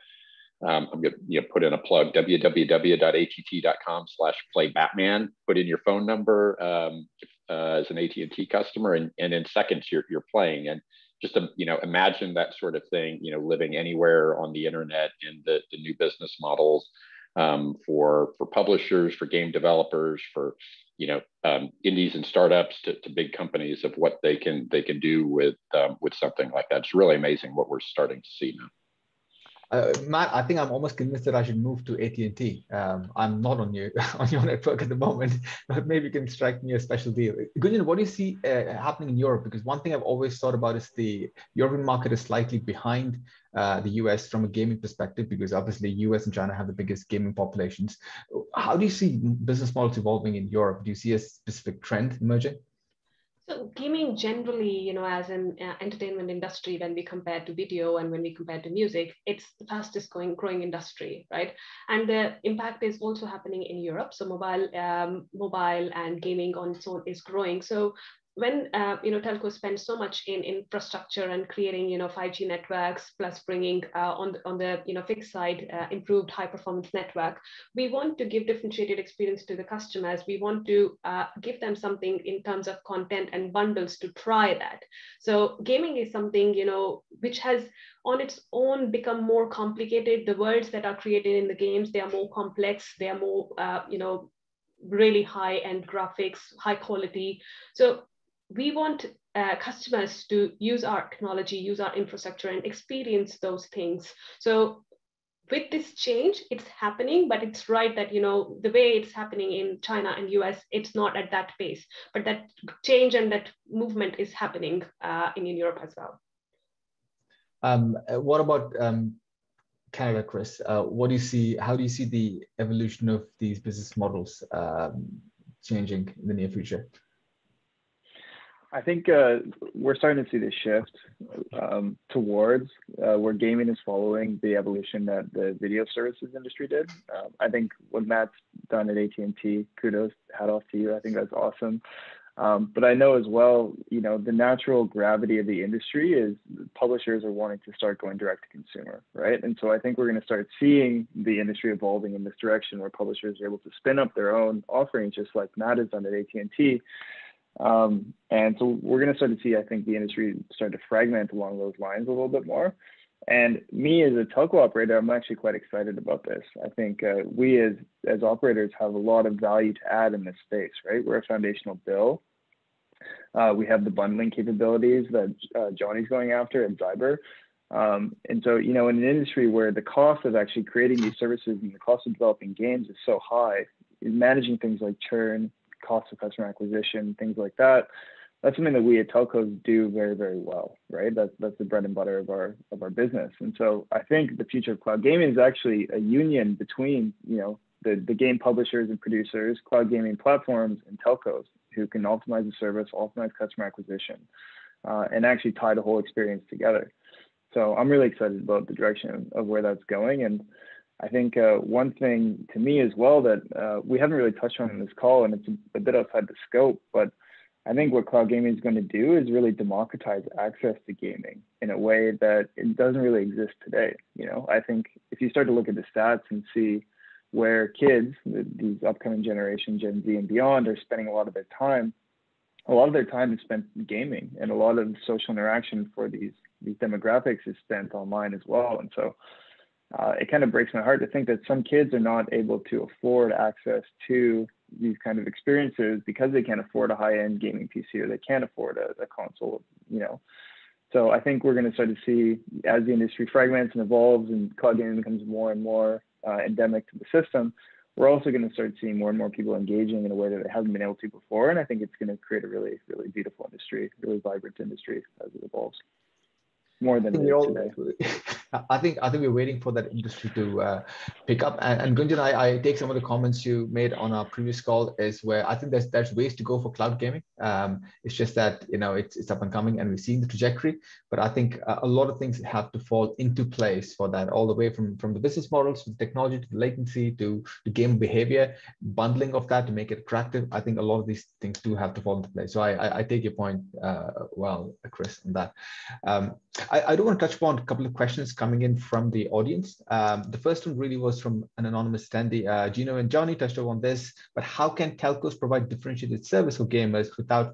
um, I'm to you know, put in a plug www.att.com slash play Batman. Put in your phone number um, uh, as an AT&T customer, and, and in seconds you're, you're playing. And just to, you know imagine that sort of thing. You know, living anywhere on the internet and the, the new business models um, for for publishers, for game developers, for you know um, indies and startups to, to big companies of what they can they can do with um, with something like that. It's really amazing what we're starting to see now. Uh, Matt, I think I'm almost convinced that I should move to AT&T. Um, I'm not on your on your network at the moment, but maybe you can strike me a special deal. Gunjan, what do you see uh, happening in Europe? Because one thing I've always thought about is the European market is slightly behind uh, the US from a gaming perspective, because obviously US and China have the biggest gaming populations. How do you see business models evolving in Europe? Do you see a specific trend emerging? So gaming generally, you know, as an uh, entertainment industry, when we compare to video and when we compare to music, it's the fastest going growing industry, right? And the impact is also happening in Europe. So mobile, um, mobile and gaming on its own is growing. So when uh, you know telcos spend so much in infrastructure and creating you know 5G networks plus bringing uh, on the, on the you know fixed side uh, improved high performance network, we want to give differentiated experience to the customers. We want to uh, give them something in terms of content and bundles to try that. So gaming is something you know which has on its own become more complicated. The worlds that are created in the games they are more complex. They are more uh, you know really high end graphics, high quality. So we want uh, customers to use our technology, use our infrastructure and experience those things. So with this change, it's happening, but it's right that, you know, the way it's happening in China and US, it's not at that pace, but that change and that movement is happening uh, in, in Europe as well. Um, what about um, Canada, Chris? Uh, what do you see, how do you see the evolution of these business models um, changing in the near future? I think uh, we're starting to see this shift um, towards uh, where gaming is following the evolution that the video services industry did. Um, I think what Matt's done at AT&T, kudos, hat off to you. I think that's awesome. Um, but I know as well, you know, the natural gravity of the industry is publishers are wanting to start going direct to consumer, right? And so I think we're going to start seeing the industry evolving in this direction where publishers are able to spin up their own offerings, just like Matt has done at AT&T um, and so we're going to start to see, I think, the industry start to fragment along those lines a little bit more. And me as a telco operator, I'm actually quite excited about this. I think uh, we as as operators have a lot of value to add in this space, right? We're a foundational bill. Uh, we have the bundling capabilities that uh, Jonny's going after at Zybre. Um, and so, you know, in an industry where the cost of actually creating these services and the cost of developing games is so high, managing things like churn, cost of customer acquisition, things like that. That's something that we at telcos do very, very well, right? That's that's the bread and butter of our of our business. And so I think the future of cloud gaming is actually a union between, you know, the, the game publishers and producers, cloud gaming platforms, and telcos who can optimize the service, optimize customer acquisition, uh, and actually tie the whole experience together. So I'm really excited about the direction of where that's going. And I think uh, one thing to me as well that uh, we haven't really touched on in this call, and it's a, a, bit outside the scope, but I think what cloud gaming is going to do is really democratize access to gaming in a way that it doesn't really exist today. You know, I think if you start to look at the stats and see where kids, these upcoming generation, Gen Z and beyond, are spending a lot of their time, a lot of their time is spent gaming, and a lot of social interaction for these these demographics is spent online as well. And so uh, it kind of breaks my heart to think that some kids are not able to afford access to these kind of experiences because they can't afford a high-end gaming PC or they can't afford a, a console, you know. So I think we're going to start to see as the industry fragments and evolves and cloud gaming becomes more and more uh, endemic to the system, we're also going to start seeing more and more people engaging in a way that they haven't been able to before. And I think it's going to create a really, really beautiful industry, really vibrant industry as it evolves more than all, today. I think I think we're waiting for that industry to uh, pick up. And, and Gunjan, I, I take some of the comments you made on our previous call is where I think there's there's ways to go for cloud gaming. Um, it's just that you know it's it's up and coming, and we've seen the trajectory. But I think a lot of things have to fall into place for that, all the way from from the business models, to the technology, to the latency, to the game behavior, bundling of that to make it attractive. I think a lot of these things do have to fall into place. So I I, I take your point uh, well, Chris, on that. Um, I, I do want to touch upon a couple of questions coming in from the audience. Um, the first one really was from an anonymous attendee. Uh, Gino and Jonny touched on this, but how can telcos provide differentiated service for gamers without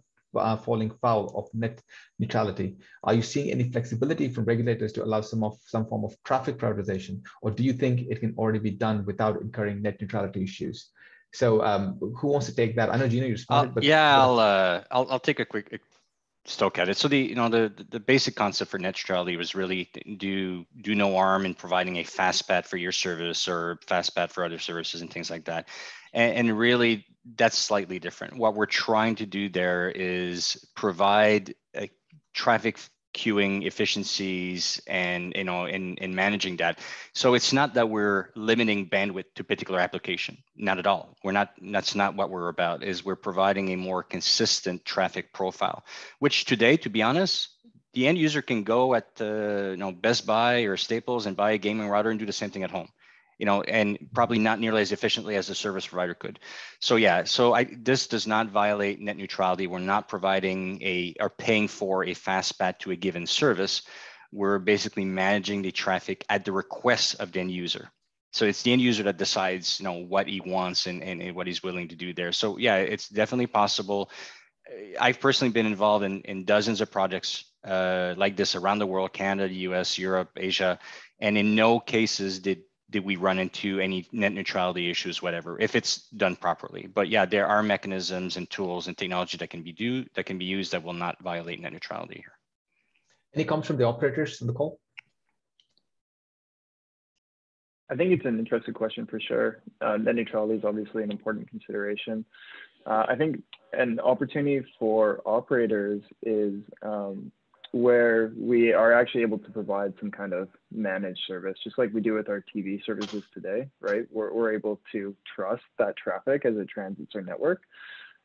uh, falling foul of net neutrality? Are you seeing any flexibility from regulators to allow some of some form of traffic prioritization, or do you think it can already be done without incurring net neutrality issues? So, um, who wants to take that? I know Gino, you responded, uh, but yeah, I'll, uh, I'll I'll take a quick stoke at it. So the you know the the basic concept for net neutrality was really do do no harm in providing a fast path for your service or fast path for other services and things like that. And, and really that's slightly different. What we're trying to do there is provide a traffic queuing efficiencies and you know in in managing that. So it's not that we're limiting bandwidth to particular application not at all. We're not that's not what we're about is we're providing a more consistent traffic profile which today to be honest the end user can go at uh, you know best buy or staples and buy a gaming router and do the same thing at home you know, and probably not nearly as efficiently as a service provider could. So yeah, so I, this does not violate net neutrality. We're not providing a or paying for a fast fastbat to a given service. We're basically managing the traffic at the request of the end user. So it's the end user that decides, you know, what he wants and, and, and what he's willing to do there. So yeah, it's definitely possible. I've personally been involved in, in dozens of projects uh, like this around the world, Canada, US, Europe, Asia, and in no cases did did we run into any net neutrality issues, whatever, if it's done properly. But yeah, there are mechanisms and tools and technology that can be do that can be used that will not violate net neutrality here. Any comments from the operators on the call? I think it's an interesting question for sure. Uh, net neutrality is obviously an important consideration. Uh, I think an opportunity for operators is um, where we are actually able to provide some kind of managed service, just like we do with our TV services today, right? We're, we're able to trust that traffic as it transits our network.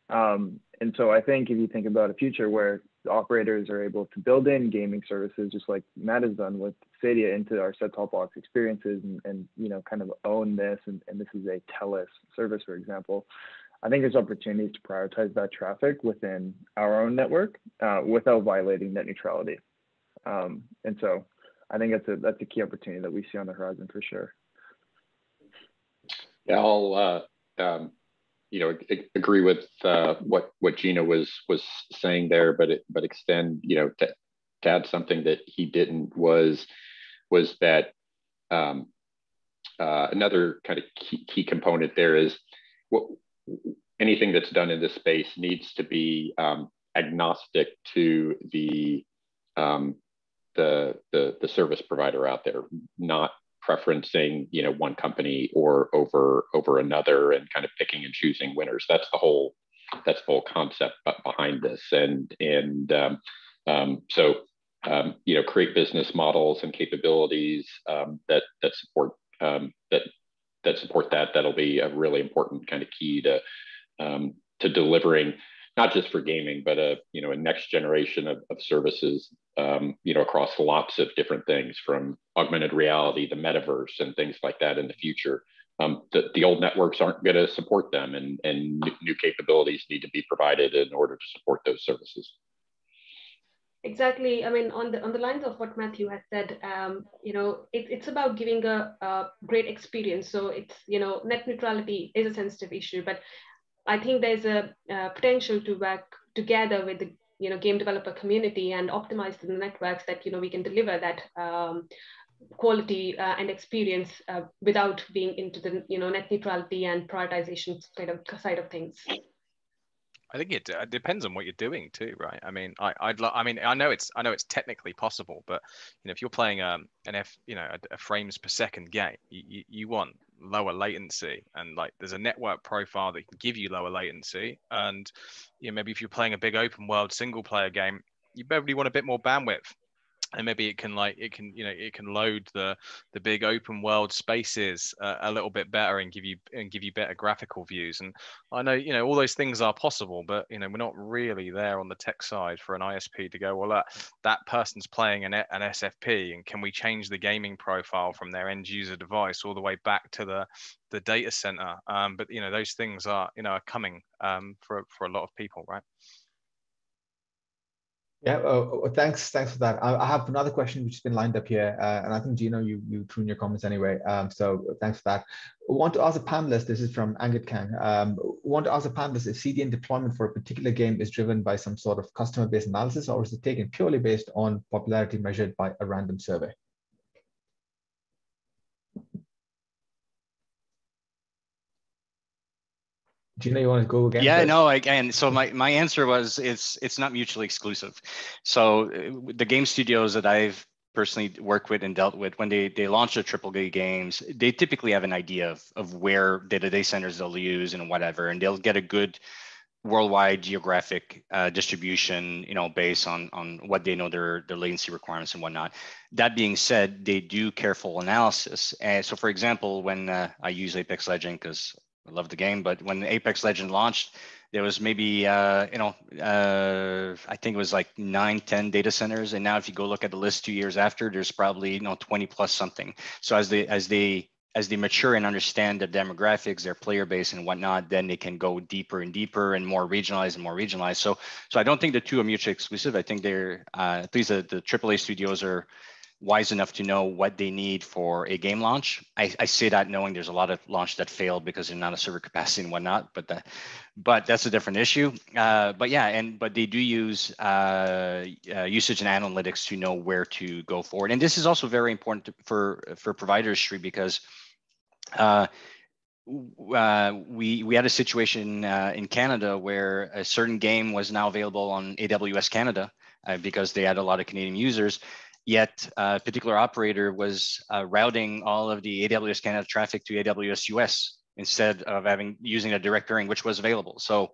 Um, and so I think if you think about a future where operators are able to build in gaming services, just like Matt has done with Stadia into our set-top box experiences and, and, you know, kind of own this, and, and this is a TELUS service, for example, I think there's opportunities to prioritize that traffic within our own network uh, without violating net neutrality. Um, and so I think that's a that's a key opportunity that we see on the horizon for sure. Yeah, I'll uh, um, you know agree with uh, what what Gino was was saying there, but it, but extend you know to, to add something that he didn't was was that um, uh, another kind of key, key component there is what anything that's done in this space needs to be um, agnostic to the, um, the, the the service provider out there, not preferencing you know one company or over over another and kind of picking and choosing winners. That's the whole that's the whole concept behind this, and and um, um, so um, you know create business models and capabilities um, that that support um, that that support that. That'll be a really important kind of key to um, to delivering not just for gaming, but a you know a next generation of, of services, um, you know, across lots of different things, from augmented reality, the metaverse, and things like that in the future. Um, the, the old networks aren't going to support them, and and new capabilities need to be provided in order to support those services. Exactly. I mean, on the on the lines of what Matthew has said, um, you know, it, it's about giving a, a, great experience. So it's you know, net neutrality is a sensitive issue, but I think there's a, a potential to work together with the you know game developer community and optimize the networks that you know we can deliver that um, quality uh, and experience uh, without being into the you know net neutrality and prioritization kind of side of things. I think it, uh, depends on what you're doing too, right? I mean, I, I'd, lo- I mean, I know it's, I know it's technically possible, but you know, if you're playing um, an F, you know, a, a frames per second game, you, you, you, want lower latency, and like there's a network profile that can give you lower latency, and you know, maybe if you're playing a big open world single player game, you probably want a bit more bandwidth and maybe it can like it can you know it can load the the big open world spaces uh, a little bit better and give you and give you better graphical views. And i know you know all those things are possible but you know we're not really there on the tech side for an isp to go well that that person's playing an, an sfp and can we change the gaming profile from their end user device all the way back to the the data center? Um, but you know those things are you know are coming um, for for a lot of people right yeah, uh, thanks. Thanks for that. I, I, have another question which has been lined up here, uh, and I think Gino, you you threw in your comments anyway. Um, so thanks for that. I want to ask the panelists. This is from Angit Kang. Um, want to ask the panelists if CDN deployment for a particular game is driven by some sort of customer-based analysis, or is it taken purely based on popularity measured by a random survey? Gino, you want to go again? Yeah, no, again. So my, my answer was it's it's not mutually exclusive. So uh, the game studios that I've personally worked with and dealt with when they they launch the triple A games, they typically have an idea of of where data day centers they'll use and whatever, and they'll get a good worldwide geographic uh, distribution, you know, based on on what they know their their latency requirements and whatnot. That being said, they do careful analysis. And so, for example, when uh, I use Apex Legend because I love the game, but when Apex Legend launched, there was maybe uh, you know uh, I think it was like nine, 10 data centers, and now if you go look at the list two years after, there's probably you know 20 plus something. So as they as they as they mature and understand their demographics, their player base and whatnot, then they can go deeper and deeper and more regionalized and more regionalized. So, so I don't think the two are mutually exclusive. I think they're uh, at least the, the AAA studios are wise enough to know what they need for a game launch. I, I say that knowing there's a lot of launch that failed because they're not a server capacity and whatnot, but that, but that's a different issue. Uh, but yeah, and but they do use uh, uh, usage and analytics to know where to go forward. And this is also very important to, for for providers, because uh, uh, we we had a situation uh, in Canada where a certain game was now available on AWS Canada because they had a lot of Canadian users. Yet a particular operator was uh, routing all of the AWS Canada traffic to AWS US instead of having using a direct peering, which was available. So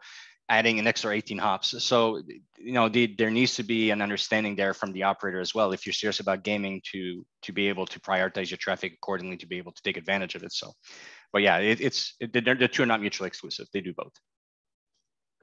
adding an extra 18 hops. So, you know, the, there needs to be an understanding there from the operator as well. If you're serious about gaming to, to be able to prioritize your traffic accordingly, to be able to take advantage of it. So, but yeah, it, it's, it, the two are not mutually exclusive. They do both.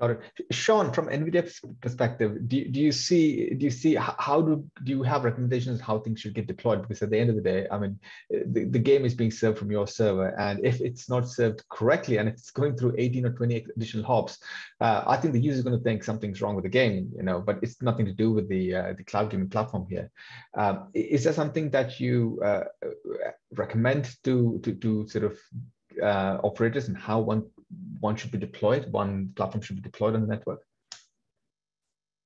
Got. Shawn, from NVIDIA's perspective, do, do you see do you see how do do you have recommendations how things should get deployed? Because at the end of the day, I mean, the, the game is being served from your server, and if it's not served correctly and it's going through 18 or 20 additional hops, uh, I think the user is going to think something's wrong with the game, you know. But it's nothing to do with the uh, the cloud gaming platform here. Um, is there something that you uh, recommend to to to sort of uh, operators and how one one should be deployed, one platform should be deployed on the network?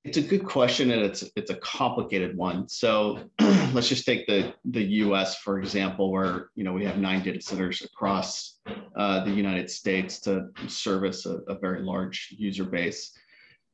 It's a good question and it's it's a complicated one. So let's just take the the U.S. for example, where you know we have nine data centers across uh, the United States to service a, a very large user base.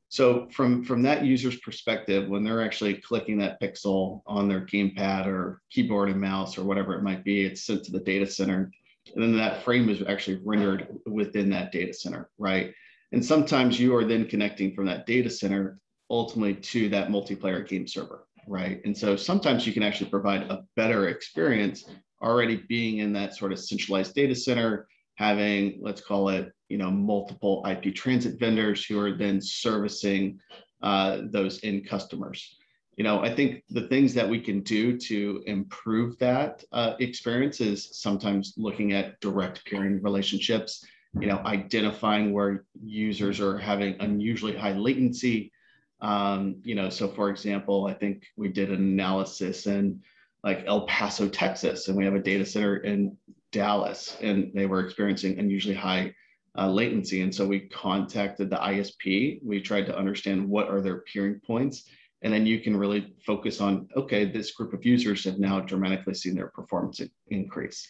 So from from that user's perspective, when they're actually clicking that pixel on their gamepad or keyboard and mouse or whatever it might be, it's sent to the data center and then that frame is actually rendered within that data center, right? And sometimes you are then connecting from that data center ultimately to that multiplayer game server, right? And so sometimes you can actually provide a better experience already being in that sort of centralized data center, having, let's call it, you know, multiple IP transit vendors who are then servicing uh, those end customers you know, I think the things that we can do to improve that uh, experience is sometimes looking at direct peering relationships, you know, identifying where users are having unusually high latency. Um, you know, so for example, I think we did an analysis in like El Paso, Texas, and we have a data center in Dallas, and they were experiencing unusually high uh, latency. And so we contacted the ISP. We tried to understand what are their peering points and then you can really focus on, okay, this group of users have now dramatically seen their performance increase.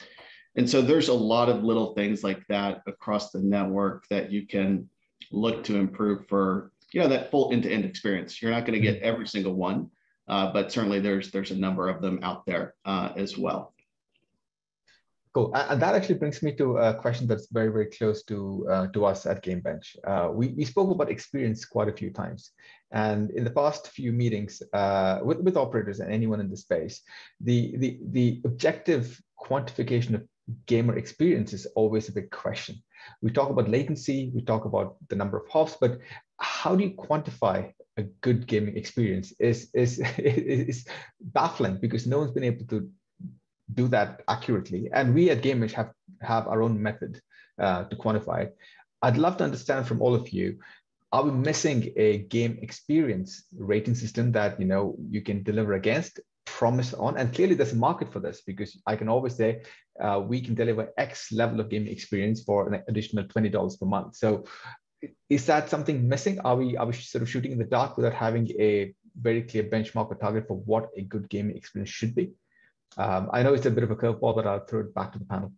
And so there's a lot of little things like that across the network that you can look to improve for, you know, that full end-to-end experience. You're not going to get mm-hmm. every single one, uh, but certainly there's there's a number of them out there uh, as well. Cool. And that actually brings me to a question that's very, very close to uh, to us at GameBench. Uh, we, we spoke about experience quite a few times. And in the past few meetings uh, with, with operators and anyone in the space, the, the, the objective quantification of gamer experience is always a big question. We talk about latency, we talk about the number of hops, but how do you quantify a good gaming experience is, is, is baffling because no one's been able to do that accurately. And we at GameBench have, have our own method uh, to quantify it. I'd love to understand from all of you, are we missing a game experience rating system that you know you can deliver against, promise on? And clearly there's a market for this because I can always say uh, we can deliver X level of gaming experience for an additional $20 per month. So is that something missing? Are we are we sort of shooting in the dark without having a very clear benchmark or target for what a good gaming experience should be? Um, I know it's a bit of a curveball, but I'll throw it back to the panel.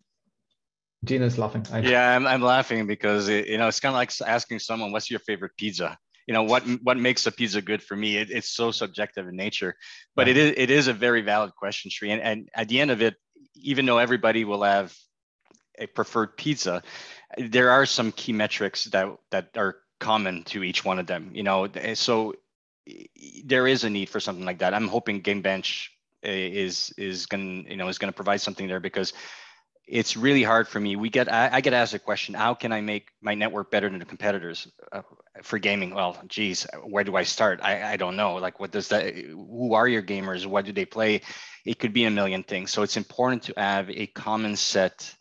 Gino's laughing. yeah, I'm, I'm laughing because it, you know it's kind of like asking someone, "What's your favorite pizza?" You know what what makes a pizza good for me? It, it's so subjective in nature, but yeah. it is it is a very valid question, Sri. And, and at the end of it, even though everybody will have a preferred pizza, there are some key metrics that that are common to each one of them. You know, so there is a need for something like that. I'm hoping GameBench is is going you know is going to provide something there because it's really hard for me. We get I, I, get asked a question: How can I make my network better than the competitors uh, for gaming? Well, geez, where do I start? I, I don't know. Like, what does that? Who are your gamers? What do they play? It could be a million things. So it's important to have a common set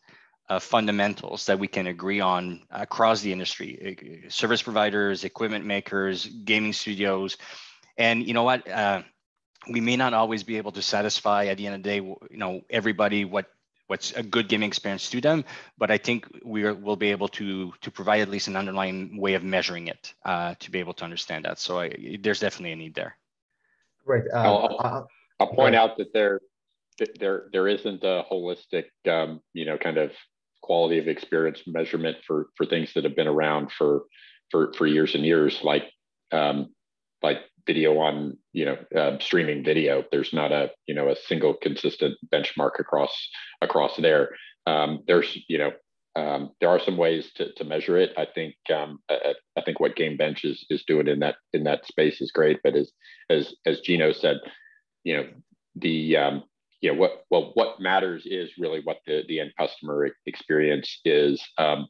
of fundamentals that we can agree on across the industry: service providers, equipment makers, gaming studios, and you know what? Uh, we may not always be able to satisfy at the end of the day, you know, everybody what what's a good gaming experience to them. But I think we will be able to to provide at least an underlying way of measuring it uh, to be able to understand that. So I, there's definitely a need there. Right. Uh, I'll, I'll, I'll, point out that there there there isn't a holistic um, you know kind of quality of experience measurement for for things that have been around for for for years and years like um, like video on you know uh, streaming video. There's not a you know a single consistent benchmark across across there. Um, there's you know um, there are some ways to, to measure it. I think um, I, I, think what game bench is, is doing in that in that space is great. But as as as gino said you know the um, you know what well what matters is really what the the end customer experience is. Um,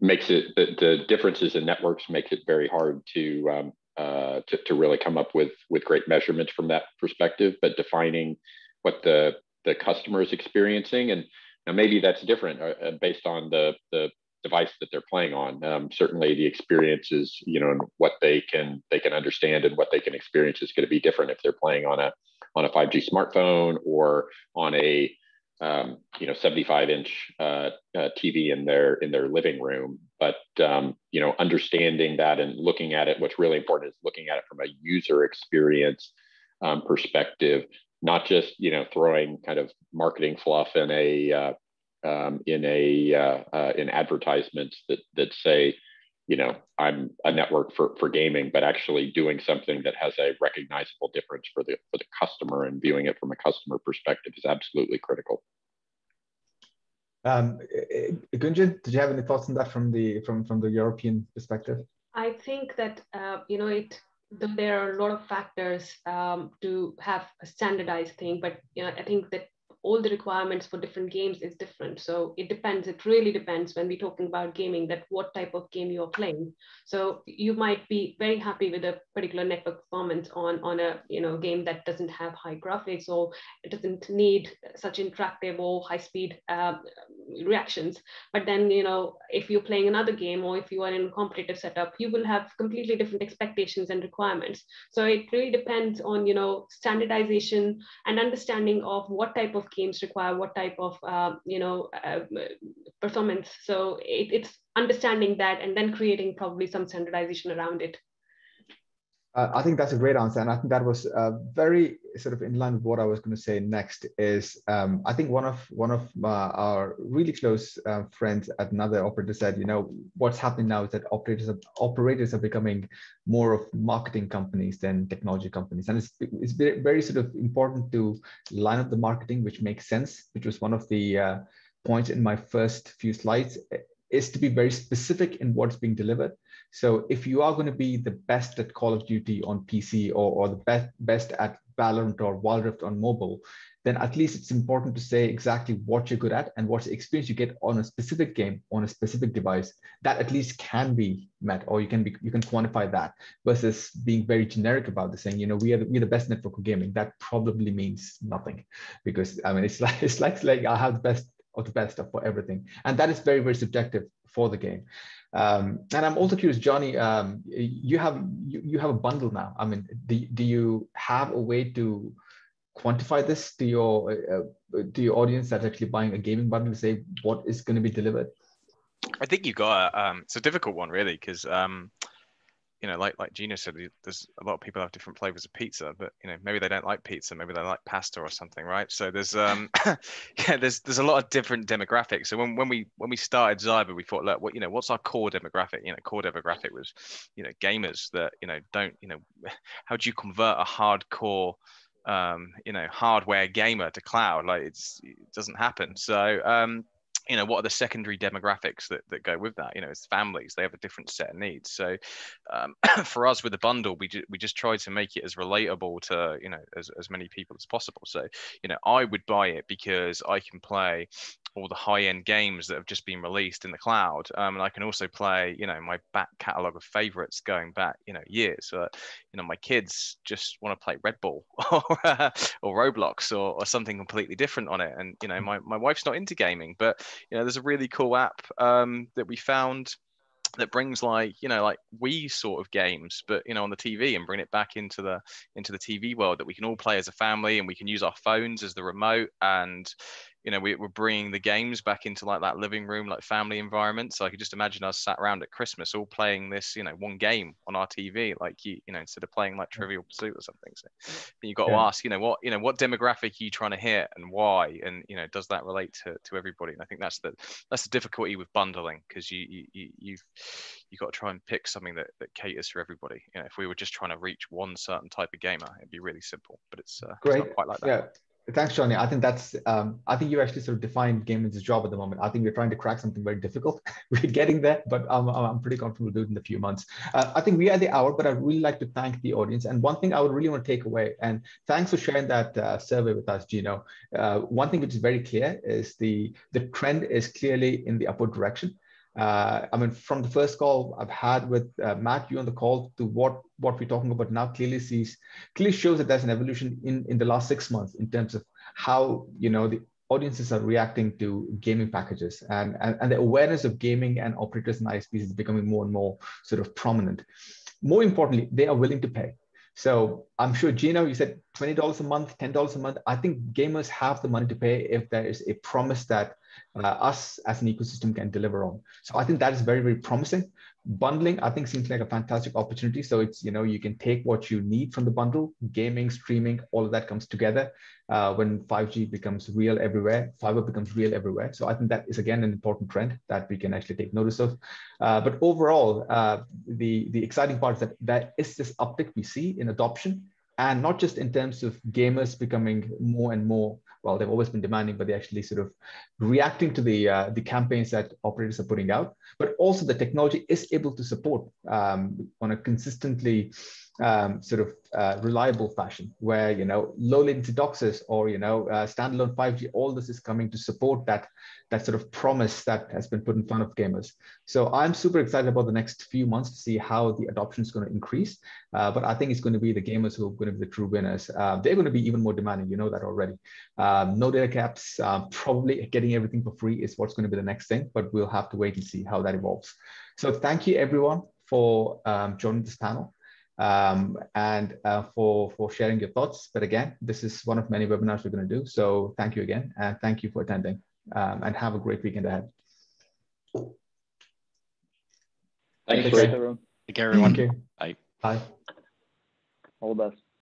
makes it the, the differences in networks makes it very hard to um, uh, to, to really come up with with great measurements from that perspective, but defining what the the customer is experiencing, and now maybe that's different uh, uh, based on the the device that they're playing on. Um, certainly, the experience is you know and what they can they can understand and what they can experience is going to be different if they're playing on a on a 5G smartphone or on a um, you know 75 inch uh, uh, TV in their in their living room. But um, you know understanding that and looking at it, what's really important is looking at it from a user experience um, perspective, not just you know throwing kind of marketing fluff in a uh, um, in a uh, uh, in advertisements that that say you know i'm a network for, for gaming but actually doing something that has a recognizable difference for the for the customer and viewing it from a customer perspective is absolutely critical um, Gunjan, did you have any thoughts on that from the from from the European perspective? I think that uh, you know it. There are a lot of factors um, to have a standardized thing, but you know I think that all the requirements for different games is different. So it depends. It really depends when we're talking about gaming that what type of game you're playing. So you might be very happy with a particular network performance on, on a you know game that doesn't have high graphics or it doesn't need such interactive or high speed uh, reactions. But then you know if you're playing another game or if you are in a competitive setup, you will have completely different expectations and requirements. So it really depends on you know standardization and understanding of what type of games require what type of uh, you know uh, performance. So it, it's understanding that and then creating probably some standardization around it uh, I think that's a great answer, and I think that was uh, very sort of in line with what I was going to say next. Is um, I think one of one of my, our really close uh, friends at another operator said, you know, what's happening now is that operators are, operators are becoming more of marketing companies than technology companies, and it's it's very, very sort of important to line up the marketing, which makes sense. Which was one of the uh, points in my first few slides, is to be very specific in what's being delivered so if you are going to be the best at Call of Duty on PC or, or the best, best at Valorant or Wild Rift on mobile, then at least it's important to say exactly what you're good at and what's the experience you get on a specific game on a specific device that at least can be met or you can be you can quantify that versus being very generic about the saying you know we are the, we're the best network for gaming. That probably means nothing because i mean it's like it's like like i have the best of the best of for everything. And that is very very subjective for the game um, and I'm also curious, Jonny, um, you have you, you have a bundle now. I mean, do, do you have a way to quantify this to your uh, to your audience that's actually buying a gaming bundle to say what is going to be delivered? I think you got um, it's a difficult one really because um, you know, like like Gino said, there's a lot of people have different flavors of pizza, but you know, maybe they don't like pizza, maybe they like pasta or something, right? So there's um, yeah, there's there's a lot of different demographics. So when when we when we started Zybre, we thought, look, what you know, what's our core demographic? You know, core demographic was, you know, gamers that you know don't you know, how do you convert a hardcore um, you know, hardware gamer to cloud. Like it's it doesn't happen. So um, you know what are the secondary demographics that, that go with that? You know it's families they have a different set of needs. So um, for us with the bundle we, ju- we just try to make it as relatable to you know as, as many people as possible. So you know i would buy it because i can play all the high-end games that have just been released in the cloud um, and i can also play you know my back catalog of favorites going back you know years. So you know my kids just want to play red bull or, uh, or roblox or, or something completely different on it. And you know my, my wife's not into gaming but you know there's a really cool app um, that we found that brings like you know like we sort of games but you know on the tv and bring it back into the into the tv world that we can all play as a family and we can use our phones as the remote and you know, we, are bringing the games back into like that living room, like family environment. So I could just imagine us sat around at Christmas all playing this, you know, one game on our TV, like you, you know, instead of playing like Trivial Pursuit or something. So you got yeah. to ask, you know, what, you know, what demographic are you trying to hit and why, and you know, does that relate to, to everybody? And I think that's the that's the difficulty with bundling because you, you you've you've you got to try and pick something that, that caters for everybody. You know, if we were just trying to reach one certain type of gamer, it'd be really simple. But it's, uh, Great. It's quite like that. Yeah Thanks, Jonny. I think that's, um, I think you actually sort of defined gaming's job at the moment. I think we're trying to crack something very difficult. we're getting there, but I'm, I'm pretty confident we'll do it in a few months. Uh, I think we are the hour, but I'd really like to thank the audience. And one thing I would really want to take away, and thanks for sharing that uh, survey with us, Gino. Uh, one thing which is very clear is the, the trend is clearly in the upward direction. Uh, I mean, from the first call I've had with uh, Matt, you on the call to what what we're talking about now clearly sees clearly shows that there's an evolution in in the last six months in terms of how you know the audiences are reacting to gaming packages and, and, and the awareness of gaming and operators and ISPs is becoming more and more sort of prominent. More importantly, they are willing to pay. So I'm sure Gino, you said $20 a month, $10 a month. I think gamers have the money to pay if there is a promise that us as an ecosystem can deliver on. So I think that is very, very promising. Bundling, I think, seems like a fantastic opportunity. So it's, you know, you can take what you need from the bundle, gaming, streaming, all of that comes together uh, when 5G becomes real everywhere, fiber becomes real everywhere. So I think that is, again, an important trend that we can actually take notice of. Uh, but overall, uh, the, the exciting part is that there is this uptick we see in adoption and not just in terms of gamers becoming more and more well they've always been demanding but they're actually sort of reacting to the uh, the campaigns that operators are putting out. But also the technology is able to support um, on a consistently um, sort of uh, reliable fashion where you know low latency DOCSIS or you know uh, standalone 5G all this is coming to support that that sort of promise that has been put in front of gamers. So I'm super excited about the next few months to see how the adoption is going to increase uh, but I think it's going to be the gamers who are going to be the true winners. Uh, they're going to be even more demanding you know that already. Um, no data caps um, probably getting everything for free is what's going to be the next thing but we'll have to wait and see how that evolves. So thank you everyone for um, joining this panel um, and uh, for, for sharing your thoughts. But again, this is one of many webinars we're going to do. So thank you again, and thank you for attending, um, and have a great weekend ahead. Thanks, Thanks everyone. Take care, everyone. Thank you. Bye. Bye. All the best.